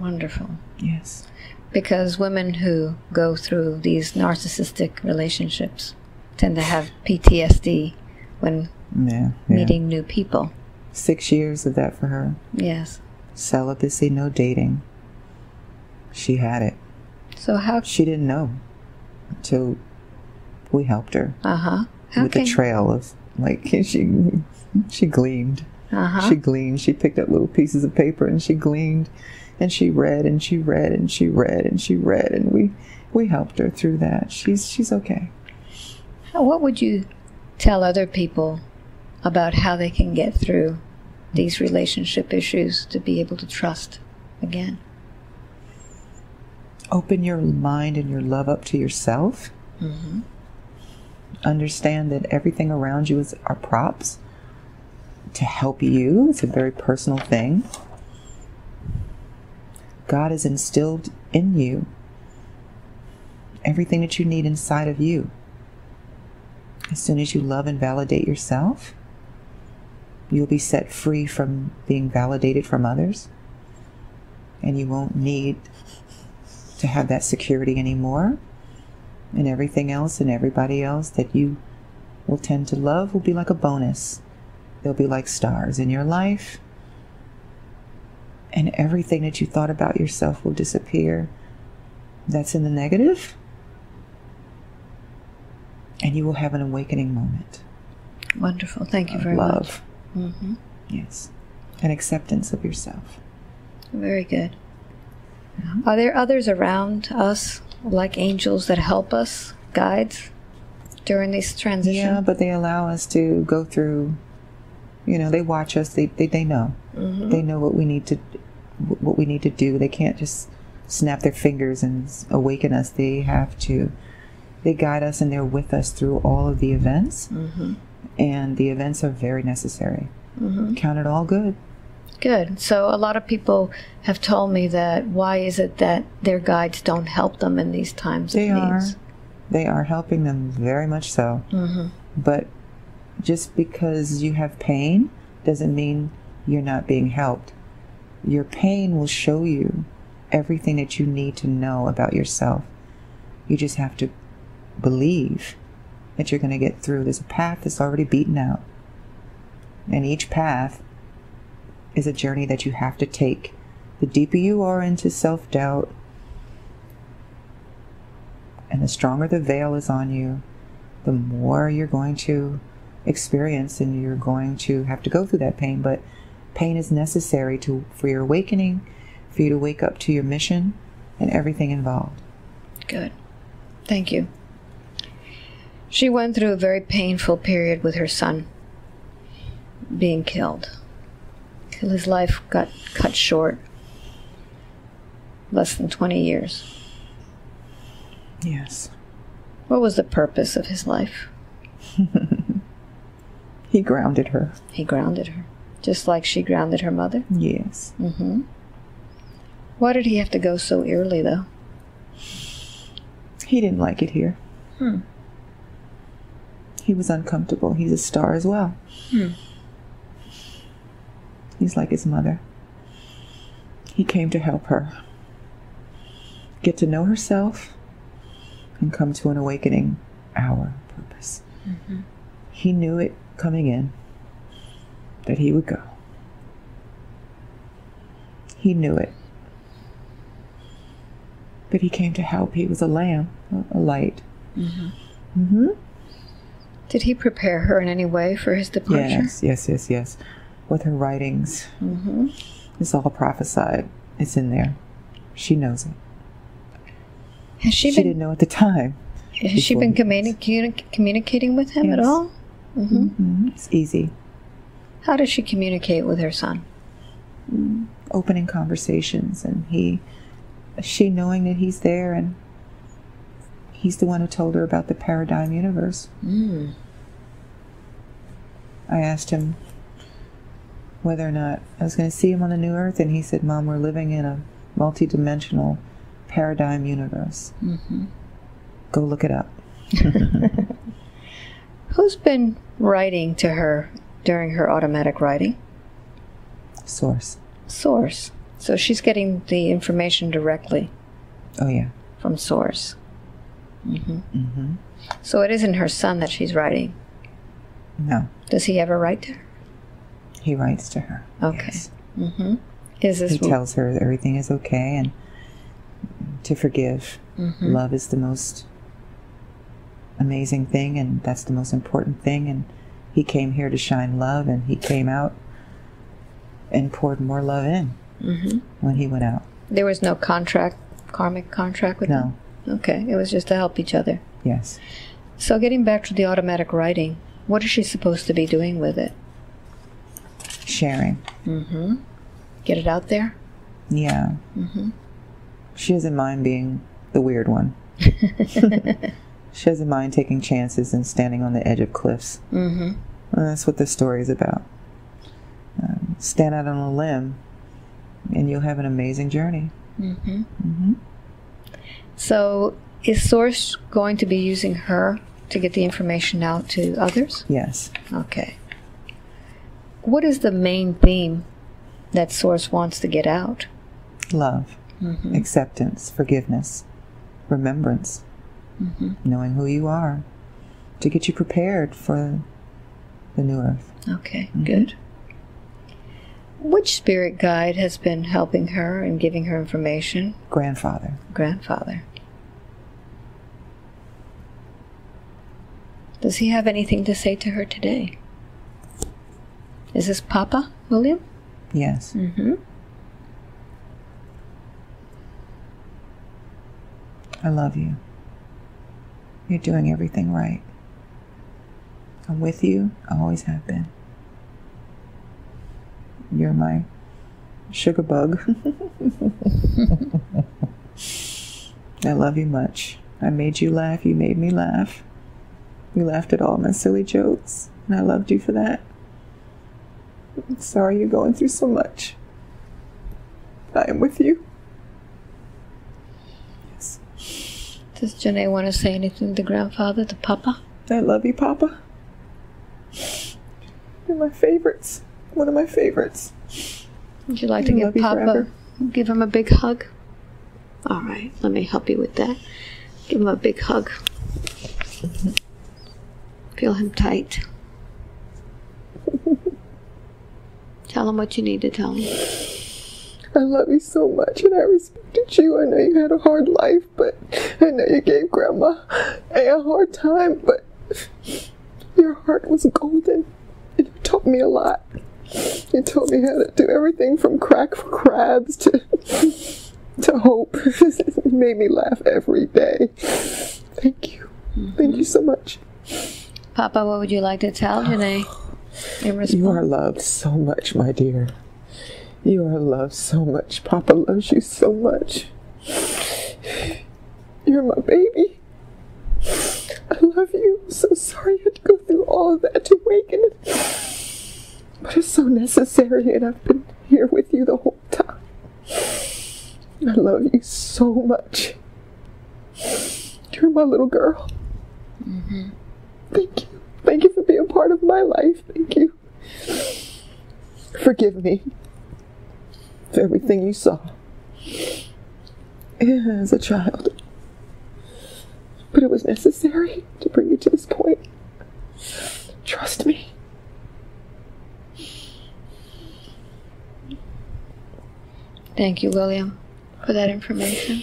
Wonderful. Yes. Because women who go through these narcissistic relationships tend to have PTSD when Yeah. yeah. meeting new people. Six years of that for her. Yes. Celibacy, no dating. She had it. So how? She didn't know until we helped her. Uh huh. How with can? the trail of like she she gleaned uh huh. she gleaned she picked up little pieces of paper and she gleaned and she read and she read and she read and she read and we we helped her through that she's she's okay What would you tell other people about how they can get through these relationship issues to be able to trust again? open your mind and your love up to yourself Mm-hmm. understand that everything around you is are props to help you it's a very personal thing god has instilled in you everything that you need inside of you as soon as you love and validate yourself you'll be set free from being validated from others and you won't need to have that security anymore and everything else and everybody else that you will tend to love will be like a bonus. They'll be like stars in your life. And everything that you thought about yourself will disappear. That's in the negative. And you will have an awakening moment. Wonderful. Thank you very love. much. Mm-hmm. Yes. An acceptance of yourself. Very good. Are there others around us, like angels, that help us, guides, during this transition? Yeah, but they allow us to go through, you know, they watch us, they, they, they know. Mhm. they know what we need to what we need to do they can't just snap their fingers and awaken us they have to they guide us and they're with us through all of the events Mhm. And the events are very necessary Mhm. count it all good Good. So a lot of people have told me that why is it that their guides don't help them in these times they of are needs? they are helping them very much so Mm-hmm. but just because you have pain doesn't mean you're not being helped your pain will show you everything that you need to know about yourself you just have to believe that you're going to get through there's a path that's already beaten out and each path is a journey that you have to take the deeper you are into self-doubt And the stronger the veil is on you, the more you're going to experience and you're going to have to go through that pain. But pain is necessary to for your awakening, for you to wake up to your mission and everything involved. Good. Thank you. She went through a very painful period with her son being killed. His life got cut short. Less than 20 years. Yes. What was the purpose of his life? he grounded her. He grounded her. Just like she grounded her mother? Yes. Mm-hmm. Why did he have to go so early, though? He didn't like it here. Hmm. He was uncomfortable. He's a star as well. Hmm. He's like his mother. He came to help her get to know herself and come to an awakening hour purpose. Mm-hmm. He knew it coming in that he would go. He knew it. But he came to help. He was a lamb, a light. Mm-hmm. Mm-hmm. Did he prepare her in any way for his departure? Yes, yes, yes, yes. With her writings, Mm-hmm. it's all prophesied. It's in there. She knows it. Has she, She, been didn't know at the time. has she been before communi- communicating with him at all? Mm-hmm. hmm It's easy. How does she communicate with her son? Opening conversations, and he, she knowing that he's there, and he's the one who told her about the paradigm universe. Mm. I asked him whether or not I was going to see him on the new earth, and he said, Mom, we're living in a multi-dimensional paradigm universe. Mm-hmm. Go look it up. Who's been writing to her during her automatic writing? Source. Source. So she's getting the information directly Oh, yeah. from Source. Mm-hmm. hmm So it isn't her son that she's writing. No, Does he ever write to her? he writes to her. Okay. Yes. Mm-hmm. Is this He tells her everything is okay and to forgive. Mhm. Love is the most amazing thing, and that's the most important thing. And he came here to shine love, and he came out and poured more love in hmm when he went out. There was no contract, karmic contract with No. them? Okay. It was just to help each other. Yes. So getting back to the automatic writing, what is she supposed to be doing with it? Sharing. Mm-hmm. Get it out there? Yeah. Mm-hmm. She doesn't mind being the weird one. she doesn't mind taking chances and standing on the edge of cliffs. Mm-hmm. And that's what this story is about. Um, stand out on a limb, and you'll have an amazing journey. Mm-hmm. hmm So is Source going to be using her to get the information out to others? Yes. Okay. What is the main theme that Source wants to get out? Love, Mm-hmm. acceptance, forgiveness, remembrance, Mm-hmm. knowing who you are to get you prepared for the new earth. Okay, Mhm. good. Which spirit guide has been helping her and giving her information? Grandfather. Grandfather. Does he have anything to say to her today? Is this Papa, William? Yes. Mm-hmm. I love you. You're doing everything right. I'm with you. I always have been. You're my sugar bug. I love you much. I made you laugh. You made me laugh. You laughed at all my silly jokes, and I loved you for that. I'm sorry you're going through so much. I am with you. Yes. Does Janae want to say anything to grandfather, to Papa? I love you, Papa. You're my favorites. One of my favorites. Would you like to give Papa, give him a big hug? All right, let me help you with that. Give him a big hug. Feel him tight. Tell him what you need to tell him. I love you so much and I respected you. I know you had a hard life, but I know you gave Grandma a hard time, but your heart was golden. And you taught me a lot. You taught me how to do everything from crack for crabs to to hope. it made me laugh every day. Thank you. Thank you mm-hmm. so much. Papa, what would you like to tell Janae? You are loved so much, my dear. You are loved so much. Papa loves you so much. You're my baby. I love you. I'm so sorry you had to go through all of that to awaken it. But it's so necessary, and I've been here with you the whole time. I love you so much. You're my little girl. Mm-hmm. Thank you. Thank you for being part of my life. Thank you. Forgive me for everything you saw as a child. But it was necessary to bring you to this point. Trust me. Thank you, William, for that information.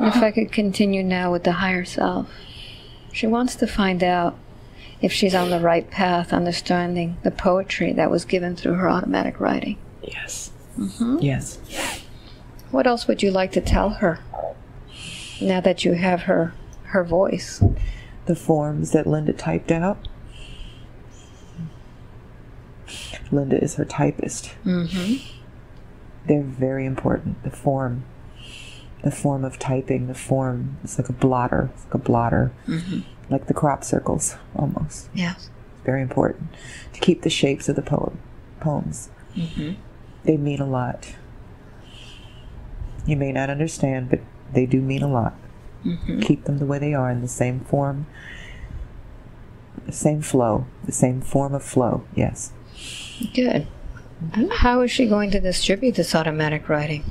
If I could continue now with the higher self, she wants to find out if she's on the right path, understanding the poetry that was given through her automatic writing. Yes. Yes. What else would you like to tell her now that you have her her voice? the forms that Linda typed out. Linda is her typist. Mm-hmm. They're very important. The form, the form of typing, the form, it's like a blotter, it's like a blotter, mm-hmm. like the crop circles almost. Yes. Very important to keep the shapes of the poem, poems. Mm-hmm. They mean a lot. You may not understand, but they do mean a lot. Mm-hmm. Keep them the way they are in the same form, the same flow, the same form of flow. Yes. Good. How is she going to distribute this automatic writing?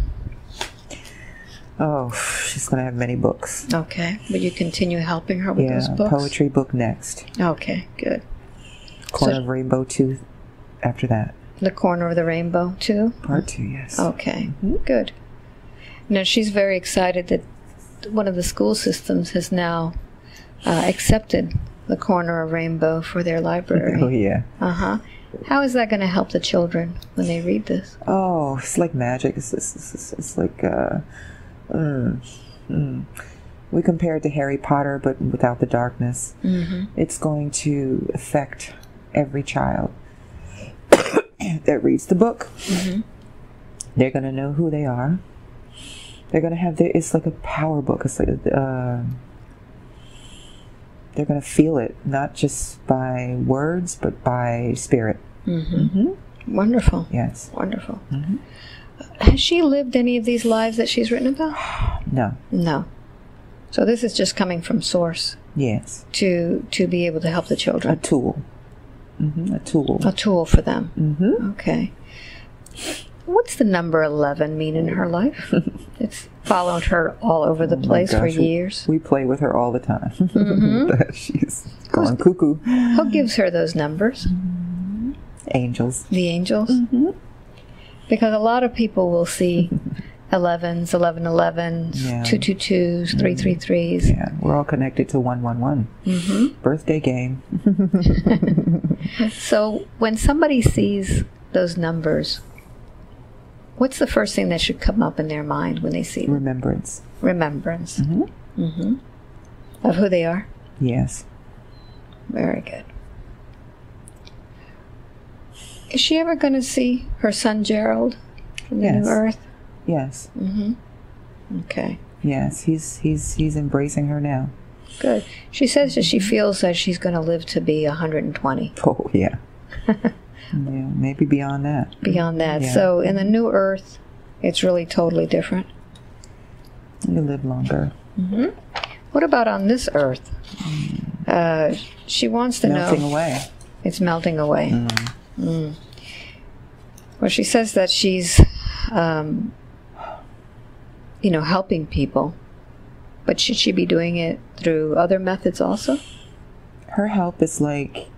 Oh, she's going to have many books. Okay. Will you continue helping her with Yeah, those books? poetry book next. Okay, good. Corner So- of Rainbow 2 after that. The corner of the rainbow, 2? Part 2, yes. Okay, good. Now, she's very excited that one of the school systems has now uh, accepted the corner of rainbow for their library. Oh, yeah. Uh huh. How is that going to help the children when they read this? Oh, it's like magic. It's, it's, it's, it's like, uh, mm, mm. we compare it to Harry Potter, but without the darkness. Mm-hmm. It's going to affect every child that reads the book. They're going to know who they are. They're going to have their, it's like a power book. It's like, uh, they're going to feel it, not just by words, but by spirit. Wonderful. Yes. Wonderful. Has she lived any of these lives that she's written about? No. No. So this is just coming from source Yes. to to be able to help the children. A tool. hmm A tool. A tool for them. hmm Okay. What's the number 11 mean in her life? it's followed her all over the place for Oh gosh, we- years. We play with her all the time. Mm-hmm. She's going cuckoo. Who gives her those numbers? Angels. The angels? Mm-hmm. Because a lot of people will see 11s, 1111s, Yeah. 222s, 333s. Yeah, we're all connected to 111. Mm-hmm. Birthday game. So when somebody sees those numbers, what's the first thing that should come up in their mind when they see them? Remembrance. Remembrance Mhm. hmm of who they are? Yes. Very good. Is she ever going to see her son Gerald from the Yes. New Earth? Yes. Mm-hmm. Okay, Yes. He's he's he's embracing her now. good. She says that she feels that she's going to live to be 120. Oh yeah. yeah. Maybe beyond that. Beyond that, Yeah. so in the New Earth, it's really totally different. You live longer. Hmm. What about on this Earth? Uh, she wants to Melting know. away. It's melting away. Mm. Well, she says that she's, um, you know, helping people, but should she be doing it through other methods also? Her help is like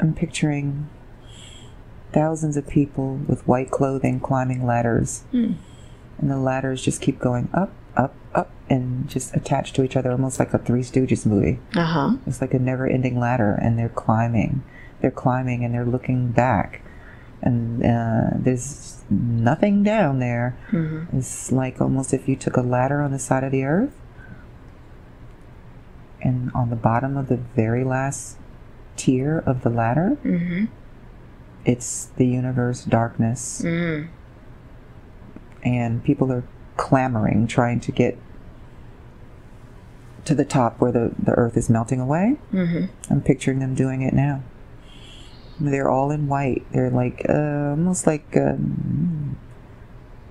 I'm picturing thousands of people with white clothing climbing ladders. Hmm. And the ladders just keep going up, up, up, and just attached to each other, almost like a Three Stooges movie. Uh huh. It's like a never ending ladder, and they're climbing. They're climbing and they're looking back. And uh, there's nothing down there. Mm-hmm. It's like almost if you took a ladder on the side of the earth, and on the bottom of the very last tier of the ladder, Mm-hmm. it's the universe darkness. Mm. and people are clamoring, trying to get to the top where the, the earth is melting away. Mm-hmm. I'm picturing them doing it now. They're all in white. They're like uh, almost like um,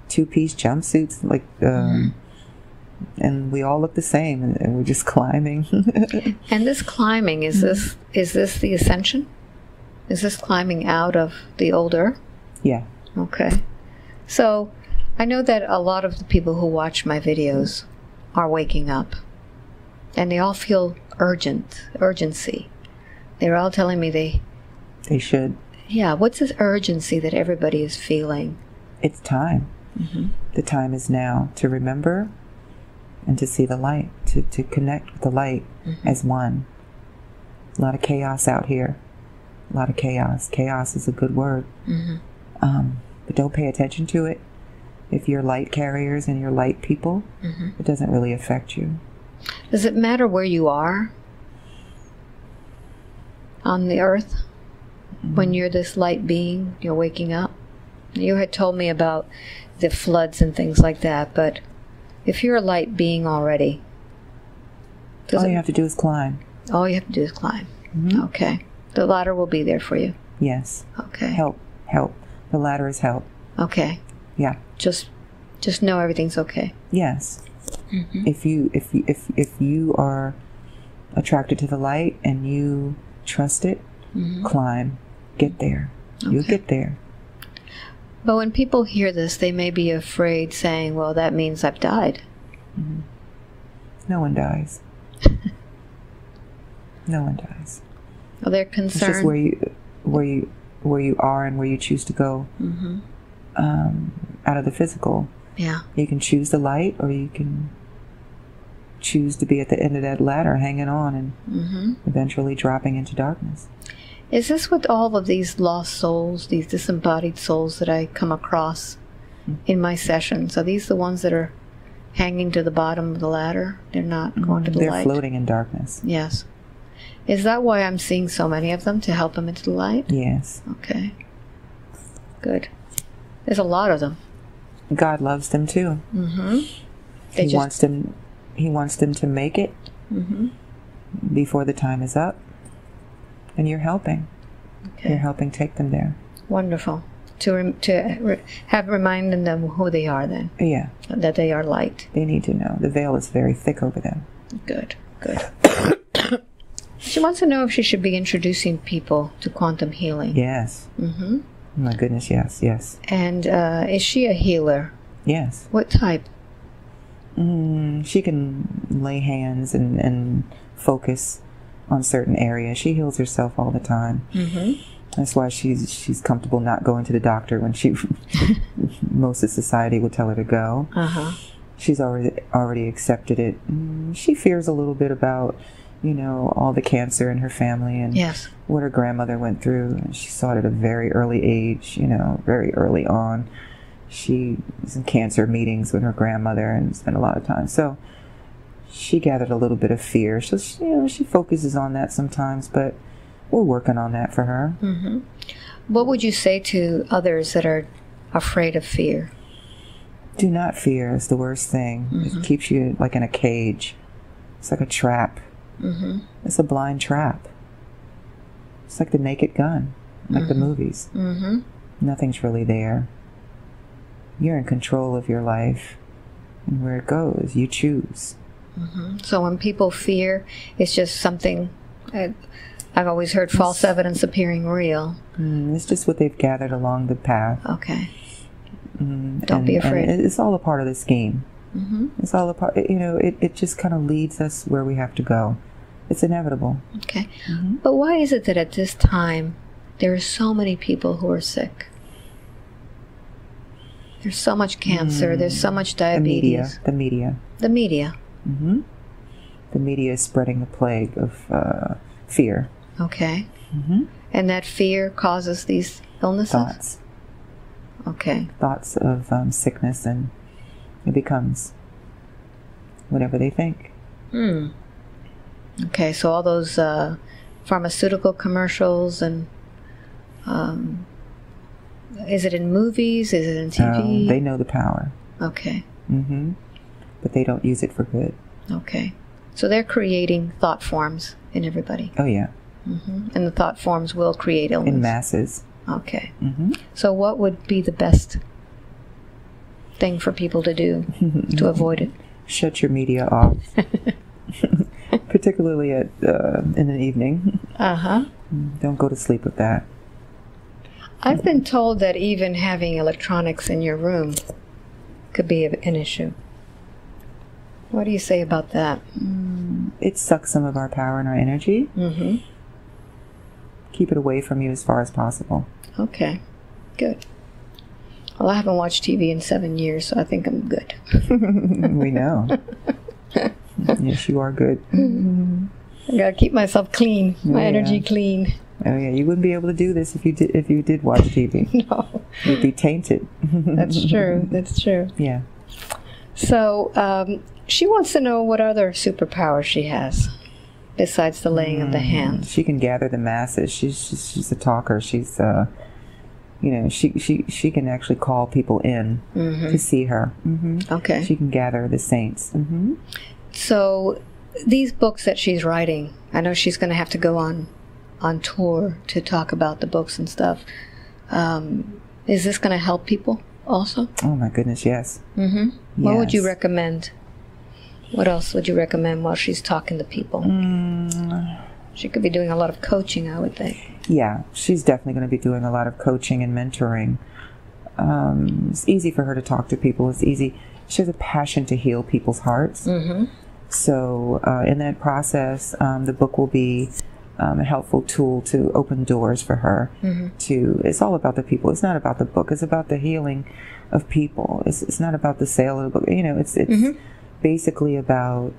two piece jumpsuits, like, um, and we all look the same, and, and we're just climbing. And this climbing is this is this the ascension? Is this climbing out of the older? yeah, Okay. So I know that a lot of the people who watch my videos are waking up and they all feel urgent, urgency. They're all telling me they, they should. yeah, what's this urgency that everybody is feeling? It's time. Mm-hmm. The time is now to remember and to see the light, to, to connect with the light mm-hmm. as one. A lot of chaos out here. A lot of chaos. Chaos is a good word. Mm-hmm. Um, but don't pay attention to it. If you're light carriers and you're light people, it doesn't really affect you. Does it matter where you are on the earth when mm-hmm. you're this light being, you're waking up? You had told me about the floods and things like that, but if you're a light being already, All it, you have to do is climb. all you have to do is climb. Mm-hmm. Okay. The ladder will be there for you. Yes. Okay. Help. Help. The ladder is help. Okay. Yeah. Just just know everything's okay. Yes. Mm-hmm. If you if you if if you are attracted to the light and you trust it, climb. Get there. You'll get there. But when people hear this, they may be afraid saying, "Well, that means I've died." No one dies. no one dies. Well, they're It's just concerned. where you where you where you are and where you choose to go hmm um, out of the physical. Yeah. You can choose the light, or you can choose to be at the end of that ladder, hanging on and hmm eventually dropping into darkness. Is this what all of these lost souls, these disembodied souls that I come across in my sessions, are these the ones that are hanging to the bottom of the ladder? They're not going to the They're light. floating in darkness. Yes. Is that why I'm seeing so many of them to help them into the light? Yes, Okay. Good. There's a lot of them. God loves them too. Mm-hmm. They he just wants them. He wants them to make it mm-hmm. before the time is up, and you're helping. okay. You're helping take them there. Wonderful. To rem- to re- have reminding them who they are, then Yeah, that they are light. they need to know. The veil is very thick over them. Good. Good. she wants to know if she should be introducing people to quantum healing. Yes. Mm-hmm. My goodness. Yes. Yes. And uh, is she a healer? Yes. What type? Mm, she can lay hands and, and focus on certain areas. She heals herself all the time. Mm-hmm. That's why she's she's comfortable not going to the doctor when she most of society would tell her to go. Uh huh. She's already already accepted it. She fears a little bit about you know all the cancer in her family and Yes. what her grandmother went through. She saw it at a very early age. You know, very early on. She was in cancer meetings with her grandmother and spent a lot of time. So she gathered a little bit of fear. So she, you know, she focuses on that sometimes, but we're working on that for her. Mm-hmm. What would you say to others that are afraid of fear? Do not fear is the worst thing. It keeps you like in a cage. It's like a trap. Mm-hmm. It's a blind trap. It's like the naked gun, like the movies. Mm-hmm. Nothing's really there. You're in control of your life. And where it goes, you choose. So when people fear, it's just something. Uh, I've always heard false evidence appearing real. Mm, it's just what they've gathered along the path. Okay. Mm, Don't and- be afraid. it's all a part of the scheme. Mm-hmm. It's all a part, you know, it, it just kind of leads us where we have to go. It's inevitable. Okay. But why is it that at this time There are so many people who are sick. There's so much cancer. There's so much The media. diabetes. The media. The media. Hmm The media is spreading the plague of uh, fear, Okay. Mm-hmm. And that fear causes these illnesses? thoughts, Okay. thoughts of um, sickness, and it becomes whatever they think. Hmm. Okay, so all those uh, pharmaceutical commercials and um, is it in movies? Is it in Um, TV? they know the power, okay, hmm but they don't use it for good. okay. So they're creating thought forms in everybody, Oh yeah, hmm and the thought forms will create illness. in masses. Okay. hmm So what would be the best thing for people to do to avoid it? Shut your media off, particularly at uh, in the evening. Uh huh. Don't go to sleep with that. I've been told that even having electronics in your room could be an issue. What do you say about that? It sucks some of our power and our energy. Mm-hmm. Keep it away from you as far as possible. Okay, good. Well, I haven't watched TV in seven years, so I think I'm good. we know. yes, you are good. I gotta keep myself clean, my Yeah. energy clean. Oh yeah, you wouldn't be able to do this if you did if you did watch TV. No, You'd be tainted. that's true. That's true. Yeah. So um, she wants to know what other superpowers she has besides the laying of the hands. She can gather the masses. She's she's, she's a talker. She's uh, you know, she she she can actually call people in to see her. hmm Okay. She can gather the saints. hmm So these books that she's writing, I know she's going to have to go on on tour to talk about the books and stuff. Um, is this going to help people also? Oh my goodness, yes. Mm-hmm. What would you recommend? What else would you recommend while she's talking to people? Mm, She could be doing a lot of coaching, I would think. yeah, she's definitely going to be doing a lot of coaching and mentoring. Um, it's easy for her to talk to people. It's easy. She has a passion to heal people's hearts. Mm-hmm. So, uh, in that process, um, the book will be um, a helpful tool to open doors for her. To it's all about the people. It's not about the book. It's about the healing of people. It's, it's not about the sale of the book. You know, it's it's basically about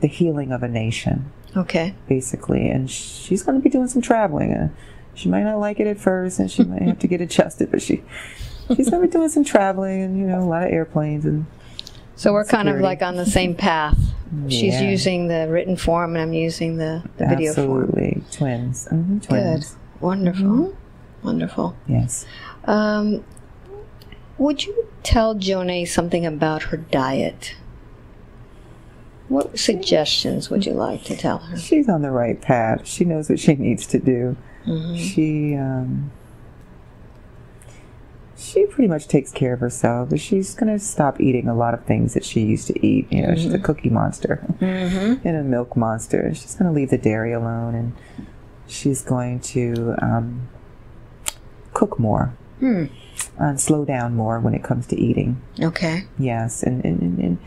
the healing of a nation, Okay. basically. And she's going to be doing some traveling. Uh, she might not like it at first, and she might have to get adjusted. But she she's going to be doing some traveling, and you know, a lot of airplanes and So we're kind of like on the same path. She's using the written form, and I'm using the, the video form. absolutely twins. hmm Good. twins. Wonderful. Wonderful. Yes. Um, would you tell Jonay something about her diet? What suggestions would you like to tell her? She's on the right path. She knows what she needs to do. Mm-hmm. She um, she pretty much takes care of herself, but she's gonna stop eating a lot of things that she used to eat. You know, she's a cookie monster Mm-hmm. and a milk monster. She's gonna leave the dairy alone, and she's going to um, cook more Hmm. and slow down more when it comes to eating. Okay. Yes, and, and, and, and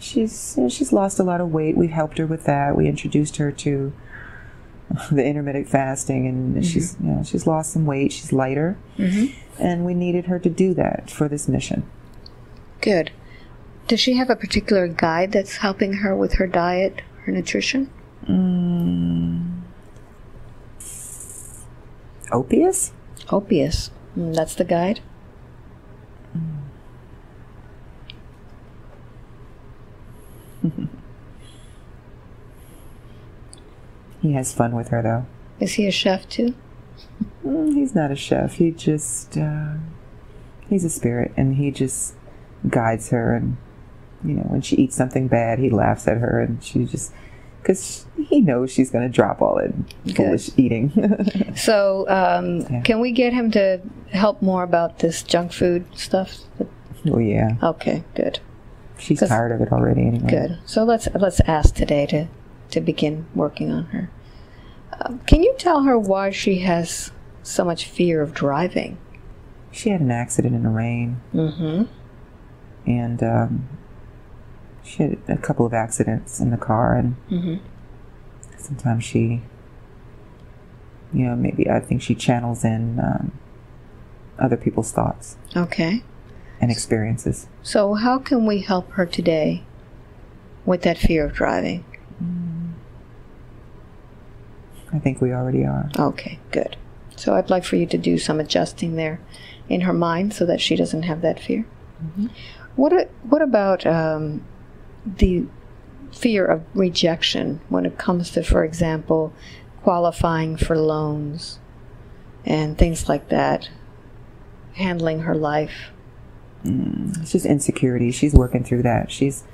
she's you know, she's lost a lot of weight. We've helped her with that. We introduced her to the intermittent fasting, and she's you know she's lost some weight. She's lighter, Mm-hmm. and we needed her to do that for this mission. Good. Does she have a particular guide that's helping her with her diet, her nutrition? Mm. Opius? Opius. Mm, that's the guide. He has fun with her though. Is he a chef too? Mm, he's not a chef. He just uh, he's a spirit, and he just guides her. And you know, when she eats something bad, he laughs at her, and she just because he knows she's going to drop all that foolish eating. So, um, Yeah. can we get him to help more about this junk food stuff? oh yeah, Okay, good, She's tired of it already. Anyway, good. So let's let's ask today to to begin working on her. Um, can you tell her why she has so much fear of driving? She had an accident in the rain, Mm-hmm. and um, she had a couple of accidents in the car, and Mhm. sometimes she you know, maybe I think she channels in um, other people's thoughts Okay. and experiences. So, how can we help her today with that fear of driving? I think we already are. Okay, good. So, I'd like for you to do some adjusting there in her mind so that she doesn't have that fear. What a, What about um, the fear of rejection when it comes to, for example, qualifying for loans and things like that, handling her life? It's just insecurity. She's working through that. She's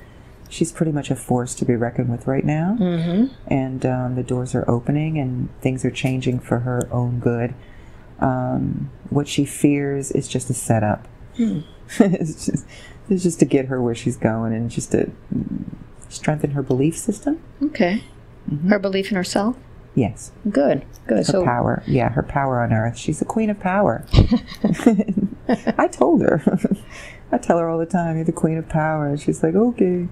she's pretty much a force to be reckoned with right now. Mm-hmm. and um, the doors are opening and things are changing for her own good. Um, what she fears is just a setup. it's just it's just to get her where she's going and just to mm, strengthen her belief system. Okay. Her belief in herself? Yes, Good, good. her so, power. Yeah, her power on earth. She's the queen of power. I told her. I tell her all the time, "You're the queen of power," and she's like, "Okay."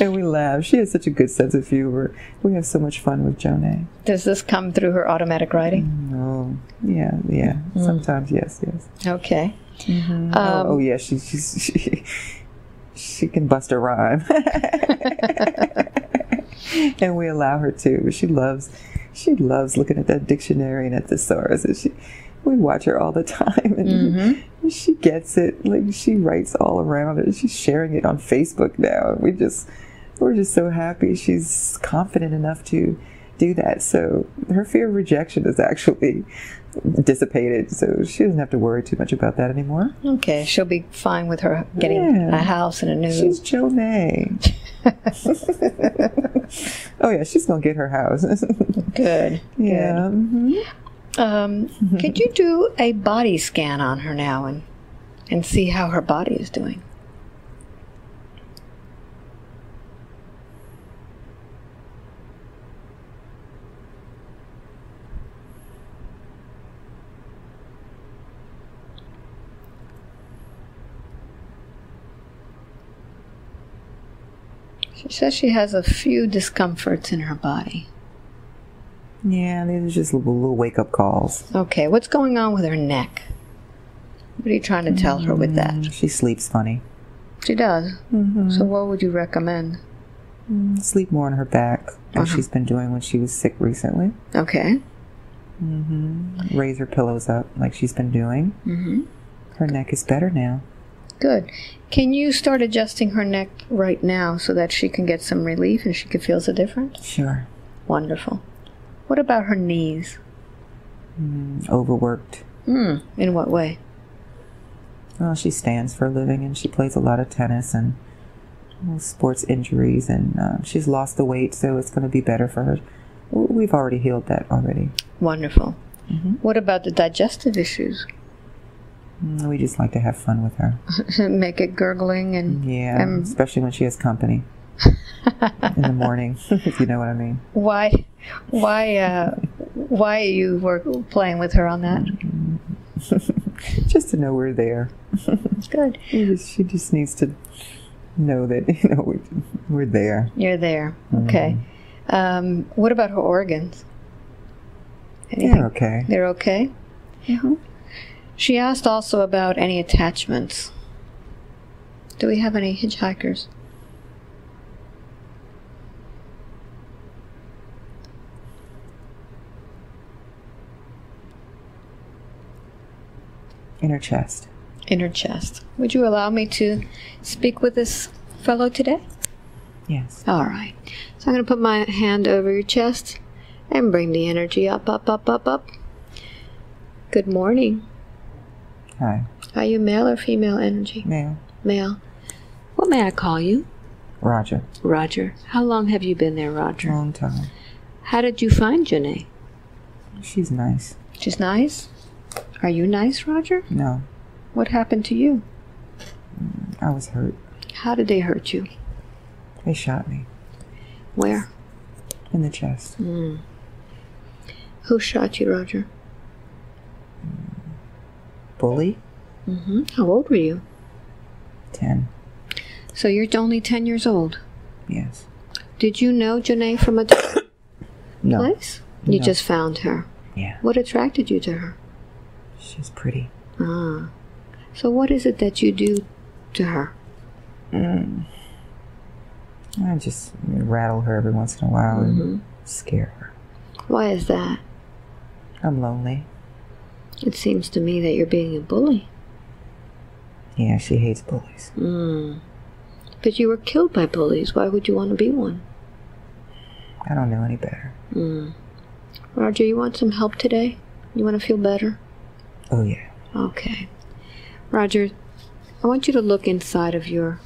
and we laugh. She has such a good sense of humor. We have so much fun with Jonay. does this come through her automatic writing? Oh, yeah, yeah. Sometimes, yes, yes. Okay. Oh, Um, oh, yeah. She, she's, she, she can bust a rhyme, and we allow her to. She loves, she loves looking at that dictionary and at thesaurus, and she. We watch her all the time, and she gets it. Like she writes all around it. She's sharing it on Facebook now, and we just, we're just so happy. She's confident enough to do that. So her fear of rejection is actually dissipated. So she doesn't have to worry too much about that anymore. Okay, she'll be fine with her getting Yeah. a house and a new. She's Jonay. oh yeah, she's gonna get her house. good. yeah. Good. Um, could you do a body scan on her now and and see how her body is doing? She says she has a few discomforts in her body. Yeah, these are just little, wake up calls. Okay, what's going on with her neck? What are you trying to tell her with that? She sleeps funny. She does. So, what would you recommend? Sleep more on her back, Uh-huh. as she's been doing when she was sick recently. Okay. Raise her pillows up, like she's been doing. Mm-hmm. Her neck is better now. Good. Can you start adjusting her neck right now so that she can get some relief and she can feel the difference? Sure. Wonderful. What about her knees? Overworked. Hmm. In what way? Well, she stands for a living and she plays a lot of tennis and well, sports injuries, and uh, she's lost the weight, so it's going to be better for her. We've already healed that already. Wonderful. What about the digestive issues? Mm, We just like to have fun with her. Make it gurgling and Yeah, Um, especially when she has company in the morning, if you know what I mean. why, why, uh, why you were playing with her on that? Just to know we're there. Good. She just, she just needs to know that you know we, we're there. You're there. Okay. Um, what about her organs? Anything? They're okay. They're okay? She asked also about any attachments. Do we have any hitchhikers? Inner chest. Inner chest. Would you allow me to speak with this fellow today? Yes. All right. So I'm going to put my hand over your chest and bring the energy up, up, up, up, up. Good morning. Hi. Are you male or female energy? Male. Male. What may I call you? Roger. Roger. How long have you been there, Roger? Long time. How did you find Janae? She's nice. She's nice. Are you nice, Roger? No, What happened to you? Mm, I was hurt. How did they hurt you? They shot me Where? in the chest. Hmm. Who shot you, Roger? Bully? hmm How old were you? Ten. So you're only 10 years old. Yes. Did you know Janae from a different No. place? You No. just found her. Yeah, What attracted you to her? she's pretty. Ah. So what is it that you do to her? Mm. I just rattle her every once in a while Mm-hmm. and scare her. Why is that? I'm lonely. It seems to me that you're being a bully. Yeah, she hates bullies. Mm. But you were killed by bullies. Why would you want to be one? I don't know any better. Mm. Roger, you want some help today? You want to feel better? Oh yeah. Okay. Roger, I want you to look inside of your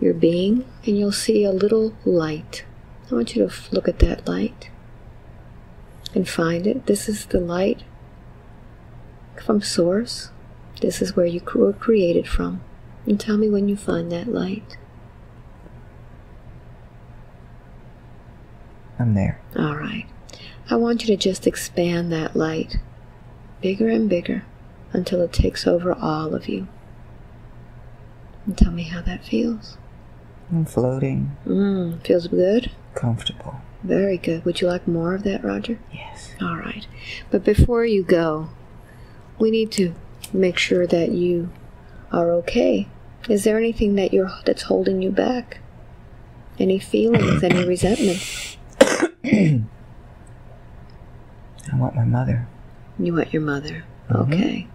your being and you'll see a little light. I want you to look at that light and find it. This is the light from source. This is where you were created from. And tell me when you find that light. I'm there. All right. I want you to just expand that light bigger and bigger until it takes over all of you. And tell me how that feels. I'm floating, Mmm, feels good? comfortable. Very good. Would you like more of that, Roger? Yes. All right. But before you go, we need to make sure that you are okay. Is there anything that you're that's holding you back? Any feelings, any resentment? I want my mother. You want your mother. Mm-hmm. Okay.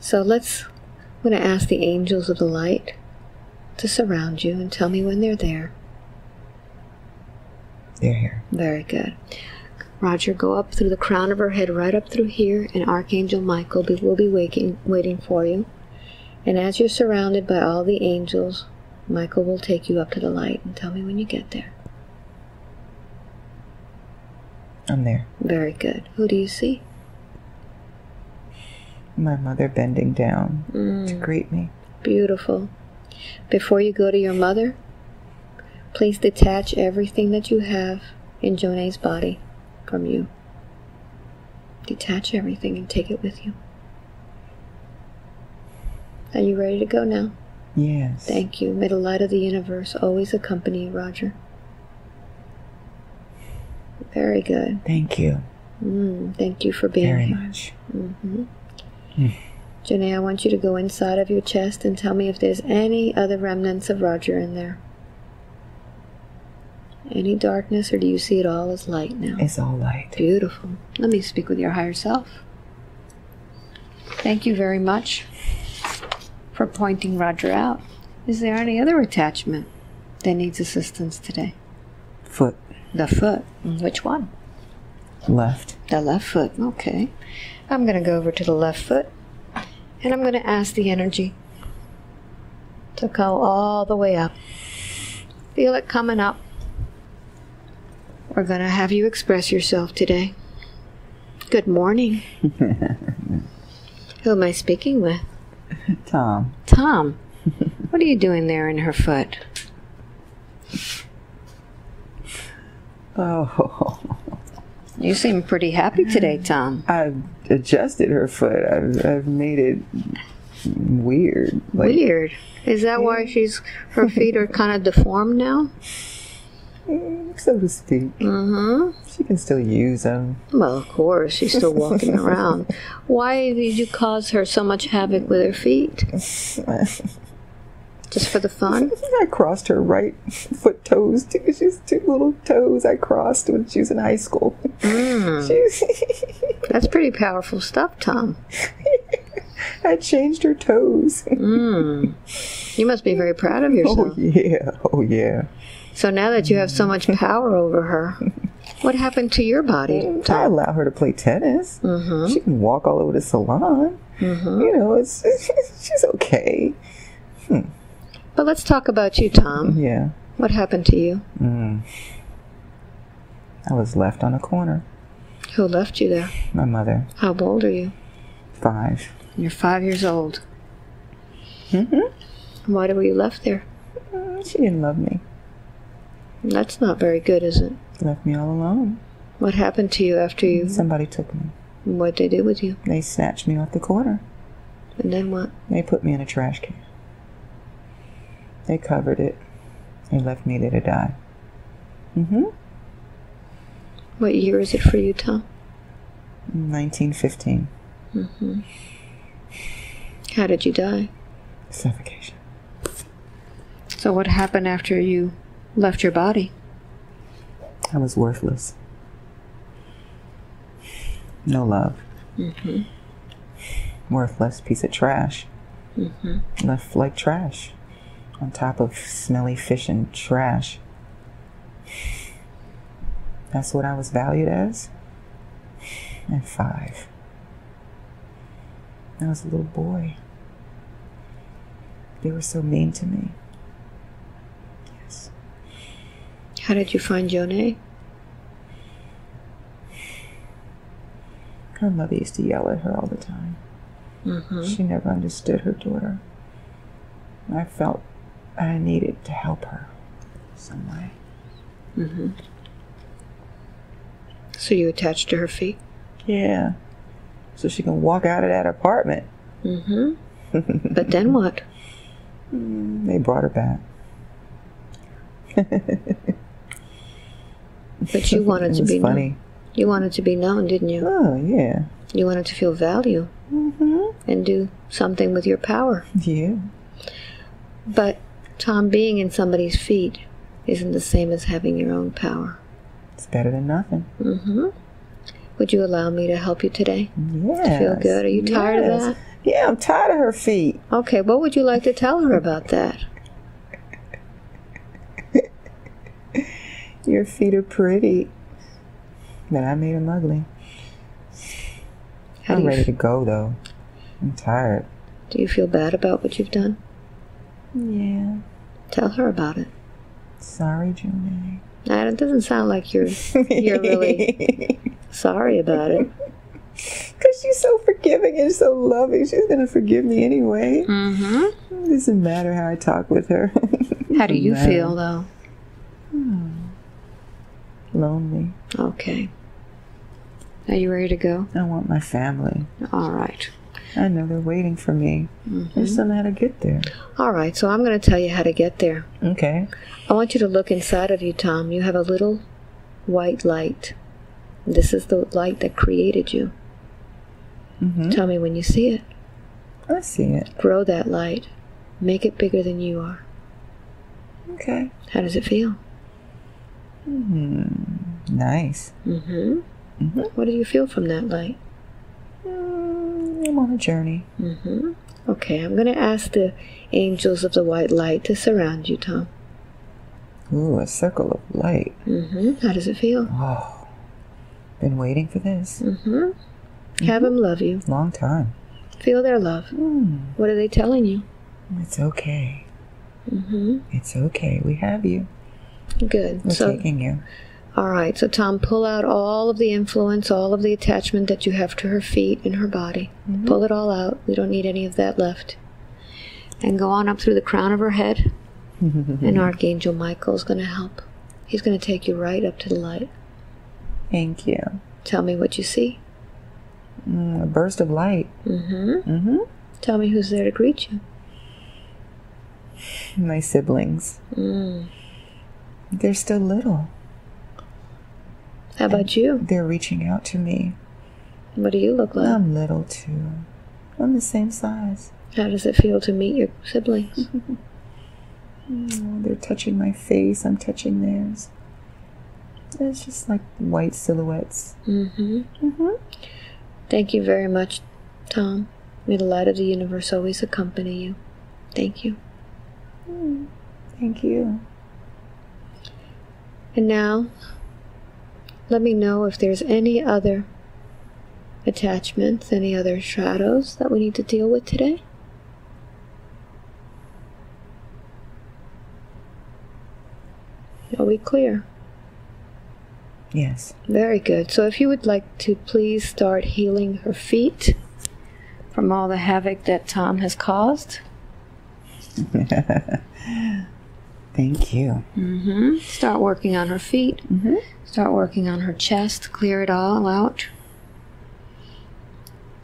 So let's, I'm going to ask the angels of the light to surround you and tell me when they're there. They're here. Very good. Roger, go up through the crown of her head, right up through here, and Archangel Michael be, will be waking, waiting for you. And as you're surrounded by all the angels, Michael will take you up to the light and tell me when you get there. I'm there. Very good. Who do you see? My mother bending down to Mm, greet me. beautiful. Before you go to your mother, please detach everything that you have in Jonay's body from you. Detach everything and take it with you. Are you ready to go now? Yes. Thank you. May the light of the universe always accompany you, Roger. Very good. Thank you Mm, thank you for being very here. much. Mm-hmm. Janae, I want you to go inside of your chest and tell me if there's any other remnants of Roger in there. Any darkness, or do you see it all as light now? It's all light. Beautiful. Let me speak with your higher self. Thank you very much for pointing Roger out. Is there any other attachment that needs assistance today? Foot The foot. Which one? left. The left foot. Okay. I'm going to go over to the left foot and I'm going to ask the energy to go all the way up. Feel it coming up. We're going to have you express yourself today. Good morning. Who am I speaking with? Tom. Tom. What are you doing there in her foot? Oh, You seem pretty happy today, Tom. I've adjusted her foot. I've, I've made it weird. Like, Weird. Is that why she's her feet are kind of deformed now? so to speak. Mm-hmm. She can still use them. Well, of course, she's still walking around. Why did you cause her so much havoc with her feet? Just for the fun? I crossed her right foot toes too. She's two little toes I crossed when she was in high school. Mm, that's pretty powerful stuff, Tom. I changed her toes. Mm. You must be very proud of yourself. Oh yourself. yeah, oh yeah. So now that you have so much power over her, what happened to your body, I allow her to play tennis. Mm-hmm. She can walk all over the salon. Mm-hmm. You know, it's she's okay. But let's talk about you, Tom. Yeah. What happened to you? Mm. I was left on a corner. Who left you there? My mother, How old are you? five. You're five years old. Mm-hmm. Why were you left there? She didn't love me. That's not very good, is it? Left me all alone. What happened to you after you? Somebody took me. What'd they do with you? They snatched me off the corner. And then what? They put me in a trash can. They covered it. They left me there to die. Mm-hmm. What year is it for you, Tom? 1915. How did you die? Suffocation. So, what happened after you left your body? I was worthless. No love. Mm-hmm. Worthless piece of trash. Mm-hmm. Left like trash. On top of smelly fish and trash. That's what I was valued as? At five. I was a little boy. They were so mean to me. Yes. How did you find Jonay? Her mother used to yell at her all the time. Mm-hmm. She never understood her daughter. I felt I needed to help her some way. Mhm. So you attached to her feet? Yeah. So she can walk out of that apartment. Mm-hmm. but then what? They brought her back. But you wanted to be known. You wanted to be known, didn't you? Oh, yeah. You wanted to feel value Mm-hmm. and do something with your power. Yeah. But Tom, being in somebody's feet isn't the same as having your own power. It's better than nothing. Mm-hmm. Would you allow me to help you today? Yeah. Feel good? Are you tired of that? Yeah, I'm tired of her feet. Okay, what would you like to tell her about that? Your feet are pretty. But I made them ugly. How I'm ready to go, though. I'm tired. do you feel bad about what you've done? Yeah. Tell her about it. Sorry, June. Nah, It doesn't sound like you're you're really sorry about it. Because she's so forgiving and so loving. She's going to forgive me anyway. Mm-hmm. It doesn't matter how I talk with her. How do you feel though? Lonely. Okay. Are you ready to go? I want my family. All right. I know they're waiting for me. I just don't know how to get there. All right, so I'm going to tell you how to get there. Okay. I want you to look inside of you, Tom. You have a little white light. This is the light that created you. Mm-hmm. Tell me when you see it. I see it. Grow that light. Make it bigger than you are. Okay. How does it feel? Hmm. Nice. Mm-hmm. Mhm. What do you feel from that light? Mm, I'm on a journey. Mm-hmm. Okay, I'm going to ask the angels of the white light to surround you, Tom. Ooh, a circle of light. Mm-hmm. How does it feel? Oh. Been waiting for this. Mm-hmm. Have them love you. Long time. Feel their love. Hmm. What are they telling you? It's okay. Mm-hmm. It's okay. We have you. Good. We're So, taking you. all right. So, Tom, pull out all of the influence, all of the attachment that you have to her feet and her body. Pull it all out. We don't need any of that left. And go on up through the crown of her head. and Archangel Michael is going to help. He's going to take you right up to the light. Thank you. Tell me what you see. Mm, a burst of light. Mm-hmm. Mm-hmm. Tell me who's there to greet you. My siblings. Mm. They're still little. How about you? They're reaching out to me. What do you look like? I'm little too. I'm the same size. How does it feel to meet your siblings? Oh, they're touching my face. I'm touching theirs. It's just like white silhouettes. mm-hmm. Mm-hmm. Thank you very much, Tom. May the light of the universe always accompany you. Thank you. Thank you. And now, let me know if there's any other attachments, any other shadows that we need to deal with today. Are we clear? Yes. Very good. So, if you would like to please start healing her feet from all the havoc that Tom has caused. Thank you. Mm-hmm. Start working on her feet. Mm-hmm. Start working on her chest. Clear it all out.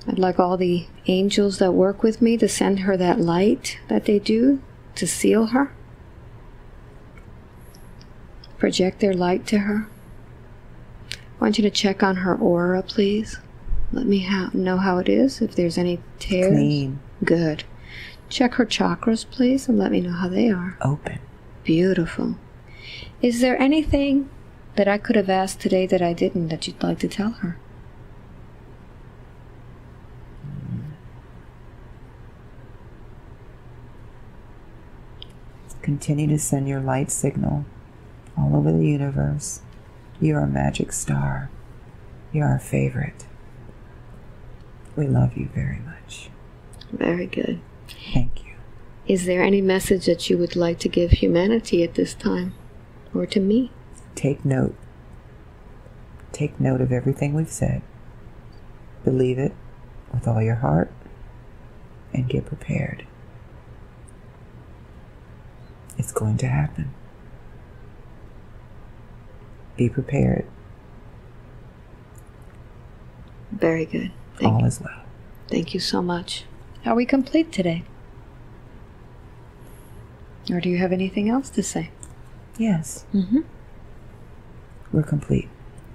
I'd like all the angels that work with me to send her that light that they do to seal her. Project their light to her. I want you to check on her aura, please. Let me ha- know how it is, if there's any tears. Clean, Good. Check her chakras, please, and let me know how they are. open. Beautiful. Is there anything that I could have asked today that I didn't that you'd like to tell her? Continue to send your light signal all over the universe. You're a magic star. You're a favorite. We love you very much. Very good. Thank you. Is there any message that you would like to give humanity at this time? Or to me? Take note. Take note of everything we've said. Believe it with all your heart and get prepared. It's going to happen. Be prepared. Very good. Thank, all is well. thank you so much. Are we complete today? Or do you have anything else to say? Yes, Mm-hmm. we're complete.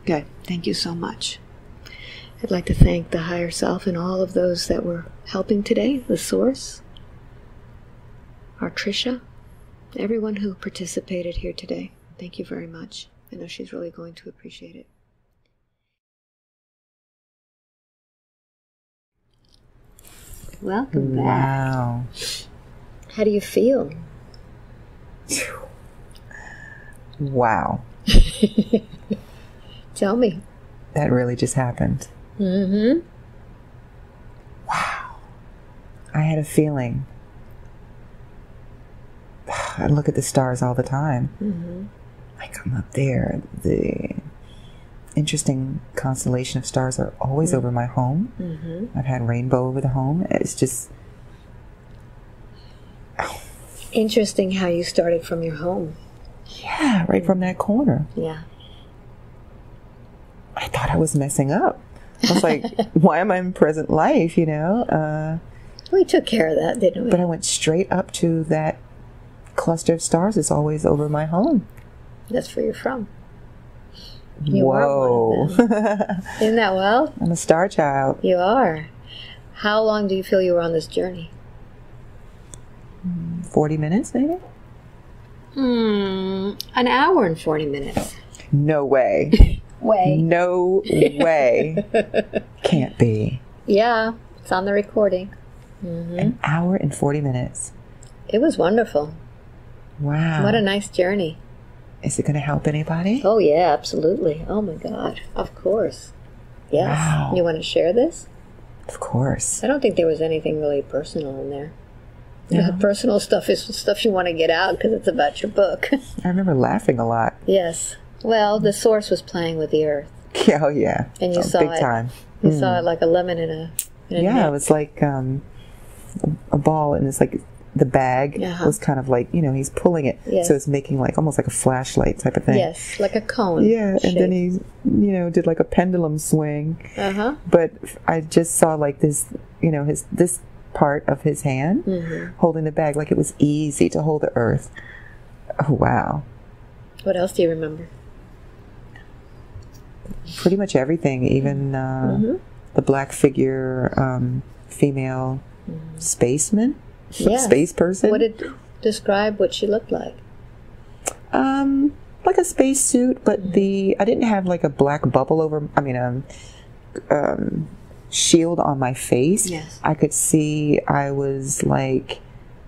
Good. Thank you so much. I'd like to thank the higher self and all of those that were helping today, the source, our Trisha, everyone who participated here today. Thank you very much. I know she's really going to appreciate it. Welcome back. Wow. How do you feel? Wow. Tell me. That really just happened. Mm-hmm. Wow. I had a feeling. I look at the stars all the time. Mm-hmm. I come up there. The interesting constellation of stars are always over my home. Mm-hmm. I've had rainbow over the home. It's just Interesting how you started from your home. yeah, right from that corner. Yeah. I thought I was messing up. I was like, why am I in present life? You know. Uh, We took care of that, didn't we? but I went straight up to that cluster of stars. It's always over my home. That's where you're from. You are Whoa! Isn't that well? I'm a star child. You are. How long do you feel you were on this journey? Forty minutes, maybe. Hmm, an hour and 40 minutes. No way. Way. No way. Can't be. Yeah, it's on the recording. hmm An hour and 40 minutes. It was wonderful. Wow. What a nice journey. Is it going to help anybody? Oh, yeah, absolutely. Oh, my God. Of course. Yes. Wow. You want to share this? Of course. I don't think there was anything really personal in there. The personal stuff is stuff you want to get out because it's about your book. I remember laughing a lot. yes. Well, the source was playing with the earth. Yeah, oh, yeah. And you Oh, saw Big it. time. You saw it like a lemon in a, in a Yeah, net. it was like um, a ball, and it's like the bag Uh-huh. was kind of like, you know, he's pulling it. Yes. So it's making like almost like a flashlight type of thing. Yes, like a cone. Yeah, and then he, you know, did like a pendulum swing. Uh huh. But I just saw like this, you know, his this part of his hand Mm-hmm. holding the bag, like it was easy to hold the earth. Oh wow! What else do you remember? Pretty much everything, even uh, Mhm. the black figure, um, female spaceman, Mm-hmm. Yeah. space person. What did describe what she looked like? um, like a space suit, but Mm-hmm. the I didn't have like a black bubble over. I mean, um, um, shield on my face. Yes. I could see I was like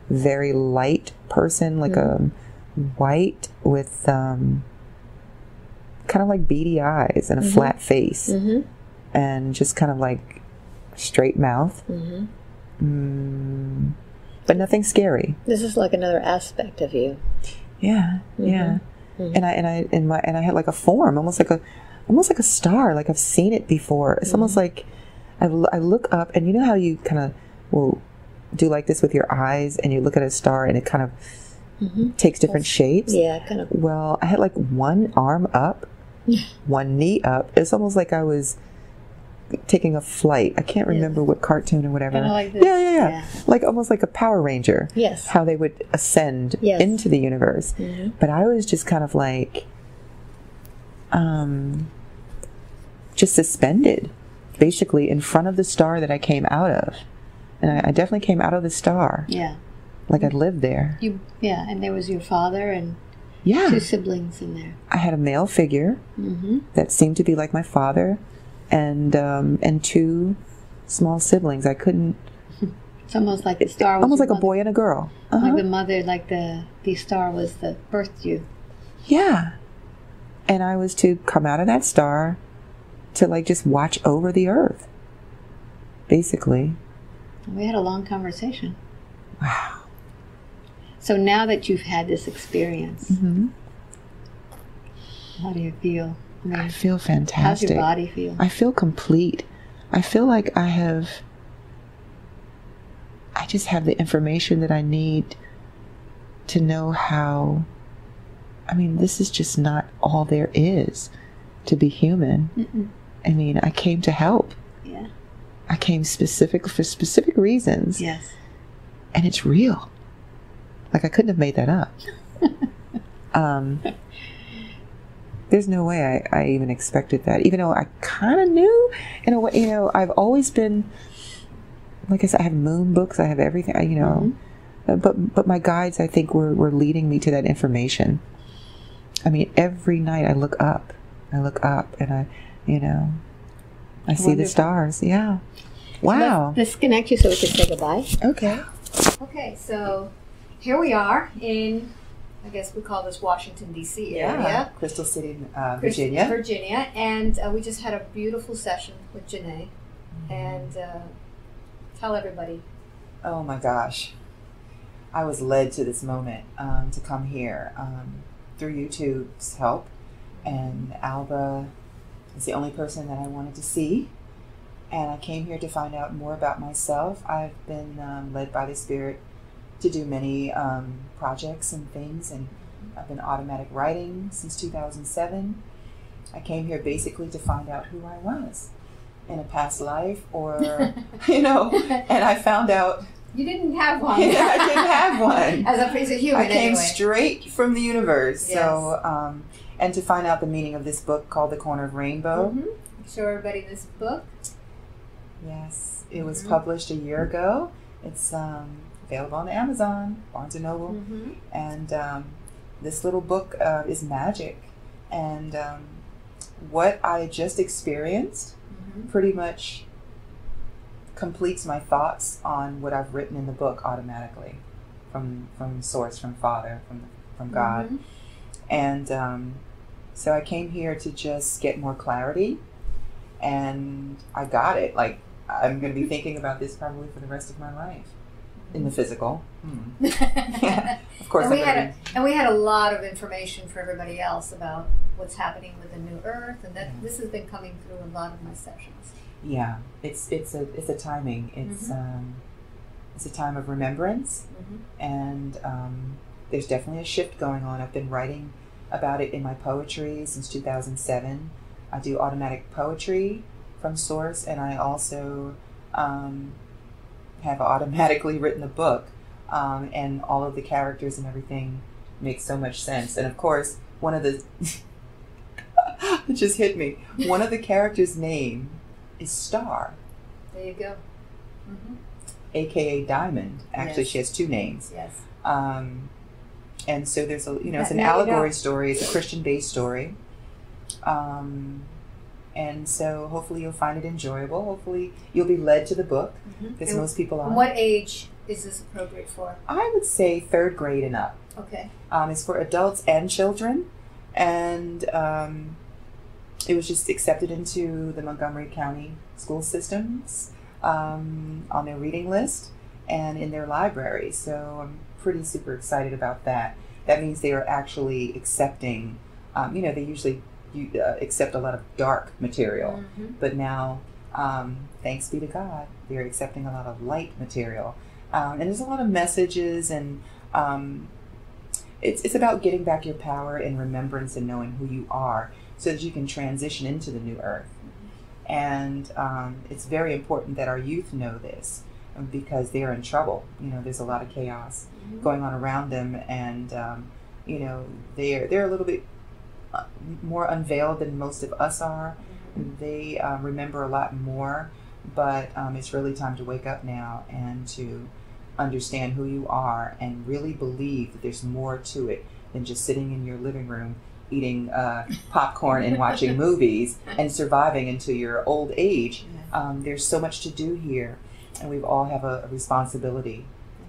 very light person, like Mm-hmm. a white with um, kind of like beady eyes and a Mm-hmm. flat face, Mm-hmm. and just kind of like straight mouth, Mm-hmm. mm, but nothing scary. This is like another aspect of you. Yeah, yeah. Mhm. And I and I and my and I had like a form, almost like a almost like a star. Like I've seen it before. It's Mm-hmm. almost like I, l- I look up, and you know how you kind of will do like this with your eyes, and you look at a star, and it kind of takes different shapes. Mm-hmm. Yeah, kind of. Well, I had like one arm up, one knee up. It's almost like I was taking a flight. I can't remember what cartoon or whatever. Like. Yeah, yeah, yeah, Yeah. Like almost like a Power Ranger. Yes. How they would ascend Yes. into the universe. Mhm. But I was just kind of like, um, just suspended, basically in front of the star that I came out of. And I, I definitely came out of the star, Yeah. like I lived there. You yeah, and there was your father and Yeah. two siblings in there. I had a male figure Mm-hmm. that seemed to be like my father, and um, and two small siblings. I couldn't, It's almost like the star was almost like a boy and a girl. Like Uh-huh. the mother, like the the star was the birthed you. Yeah. And I was to come out of that star to like just watch over the earth. Basically. We had a long conversation. Wow. So now that you've had this experience, hmm how do you feel? I mean, I feel fantastic. how's your body feel? I feel complete. I feel like I have I just have the information that I need to know how I mean, this is just not all there is to be human. Mm-mm. I mean, I came to help. Yeah. I came specific for specific reasons. Yes. and it's real. Like I couldn't have made that up. um, there's no way I, I even expected that, even though I kind of knew in a way. You know, I've always been, like I said, I have moon books. I have everything. I- You know, Uh, but but my guides, I think, were were leading me to that information. I mean, every night I look up. I look up, and I, you know, I see the stars. Yeah. Wow. Let's disconnect you so we can say goodbye. Okay. Okay, so here we are in, I guess we call this Washington D.C. area. Crystal City, uh, Virginia. Virginia, and uh, we just had a beautiful session with Janae. And uh, tell everybody. Oh my gosh. I was led to this moment um, to come here um, through YouTube's help. And Alba is the only person that I wanted to see. And I came here to find out more about myself. I've been um, led by the Spirit to do many um, projects and things. And I've been automatic writing since 2007. I came here basically to find out who I was in a past life or, you know, and I found out You didn't have one. I didn't have one. As a piece of human, I came anyway. straight from the universe. Yes. So, um, and to find out the meaning of this book called The Corner of Rainbow. Mhm. Show everybody this book. Yes, it was Mhm. published a year ago. It's um, available on Amazon, Barnes and Noble, Mm-hmm. and um, this little book uh, is magic. And um, what I just experienced Mm-hmm. pretty much completes my thoughts on what I've written in the book automatically from from source from Father from from God Mhm. and um, so I came here to just get more clarity and I got it like I'm going to be thinking about this probably for the rest of my life in the physical Hmm. yeah of course and we had a, and we had a lot of information for everybody else about what's happening with the new Earth, and that Mhm. this has been coming through a lot of my sessions. yeah it's it's a it's a timing it's um, it's a time of remembrance Mhm. and um, there's definitely a shift going on. I've been writing about it in my poetry since 2007. I do automatic poetry from source, and I also um, have automatically written a book, um, and all of the characters and everything makes so much sense. And of course, one of the it just hit me. One of the characters' name is Star, There you go. hmm aka Diamond. Actually, Yes. she has two names. Yes. Um, and so there's a you know it's an you allegory story. It's a Christian based story. Um, and so hopefully you'll find it enjoyable. Hopefully you'll be led to the book Mm-hmm. because most people are. What age is this appropriate for? I would say third grade and up. Okay. Um, it's for adults and children, and um, it was just accepted into the Montgomery County school systems um, on their reading list and in their library. So I'm pretty super excited about that. That means they are actually accepting. Um, you know, they usually you, uh, accept a lot of dark material, Mhm. but now, um, thanks be to God, they're accepting a lot of light material. Um, and there's a lot of messages and um, it's, it's about getting back your power and remembrance and knowing who you are so that you can transition into the new earth. And um, it's very important that our youth know this um, because they're in trouble. You know, there's a lot of chaos Mhm. going on around them, and um, you know, they're they're a little bit uh, more unveiled than most of us are. they uh, remember a lot more, but um, it's really time to wake up now and to understand who you are and really believe that there's more to it than just sitting in your living room eating uh, popcorn and watching movies and surviving into your old age. Um, there's so much to do here, and we all have a, a responsibility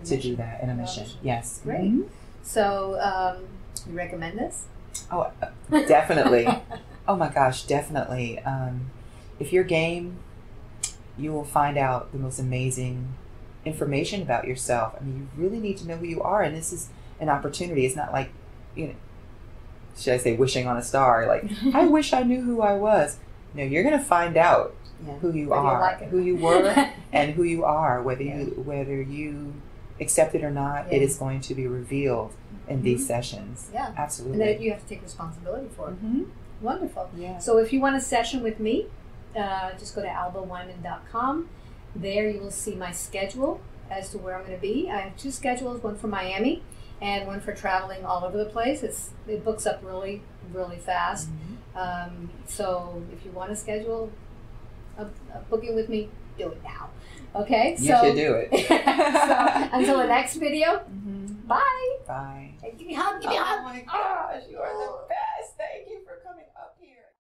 to do that in a mission. Yes. Great. Mhm. So, um, you recommend this? Oh, uh, definitely. oh my gosh, definitely. Um, if you're game, you will find out the most amazing information about yourself. I mean, you really need to know who you are, and this is an opportunity. It's not like, you know, should I say, wishing on a star? Like, I wish I knew who I was. No, you're going to find out Yeah. who you Whether you are, like who you were, and who you are. Whether Yeah. you whether you accept it or not, it Yeah. is going to be revealed in these sessions. Yeah. Absolutely. And that you have to take responsibility for it. Mhm. Wonderful. Yeah. So if you want a session with me, uh, just go to albaweinman.com. There you will see my schedule as to where I'm going to be. I have two schedules, one for Miami and one for traveling all over the place. It's, it books up really, really fast. Um, so if you want to schedule a, a booking with me, do it now. Okay. You so, should do it. so, until the next video. Mm-hmm. Bye. Bye. Give me a hug. Give me a hug. Oh my gosh, you are the best. Thank you for coming up here.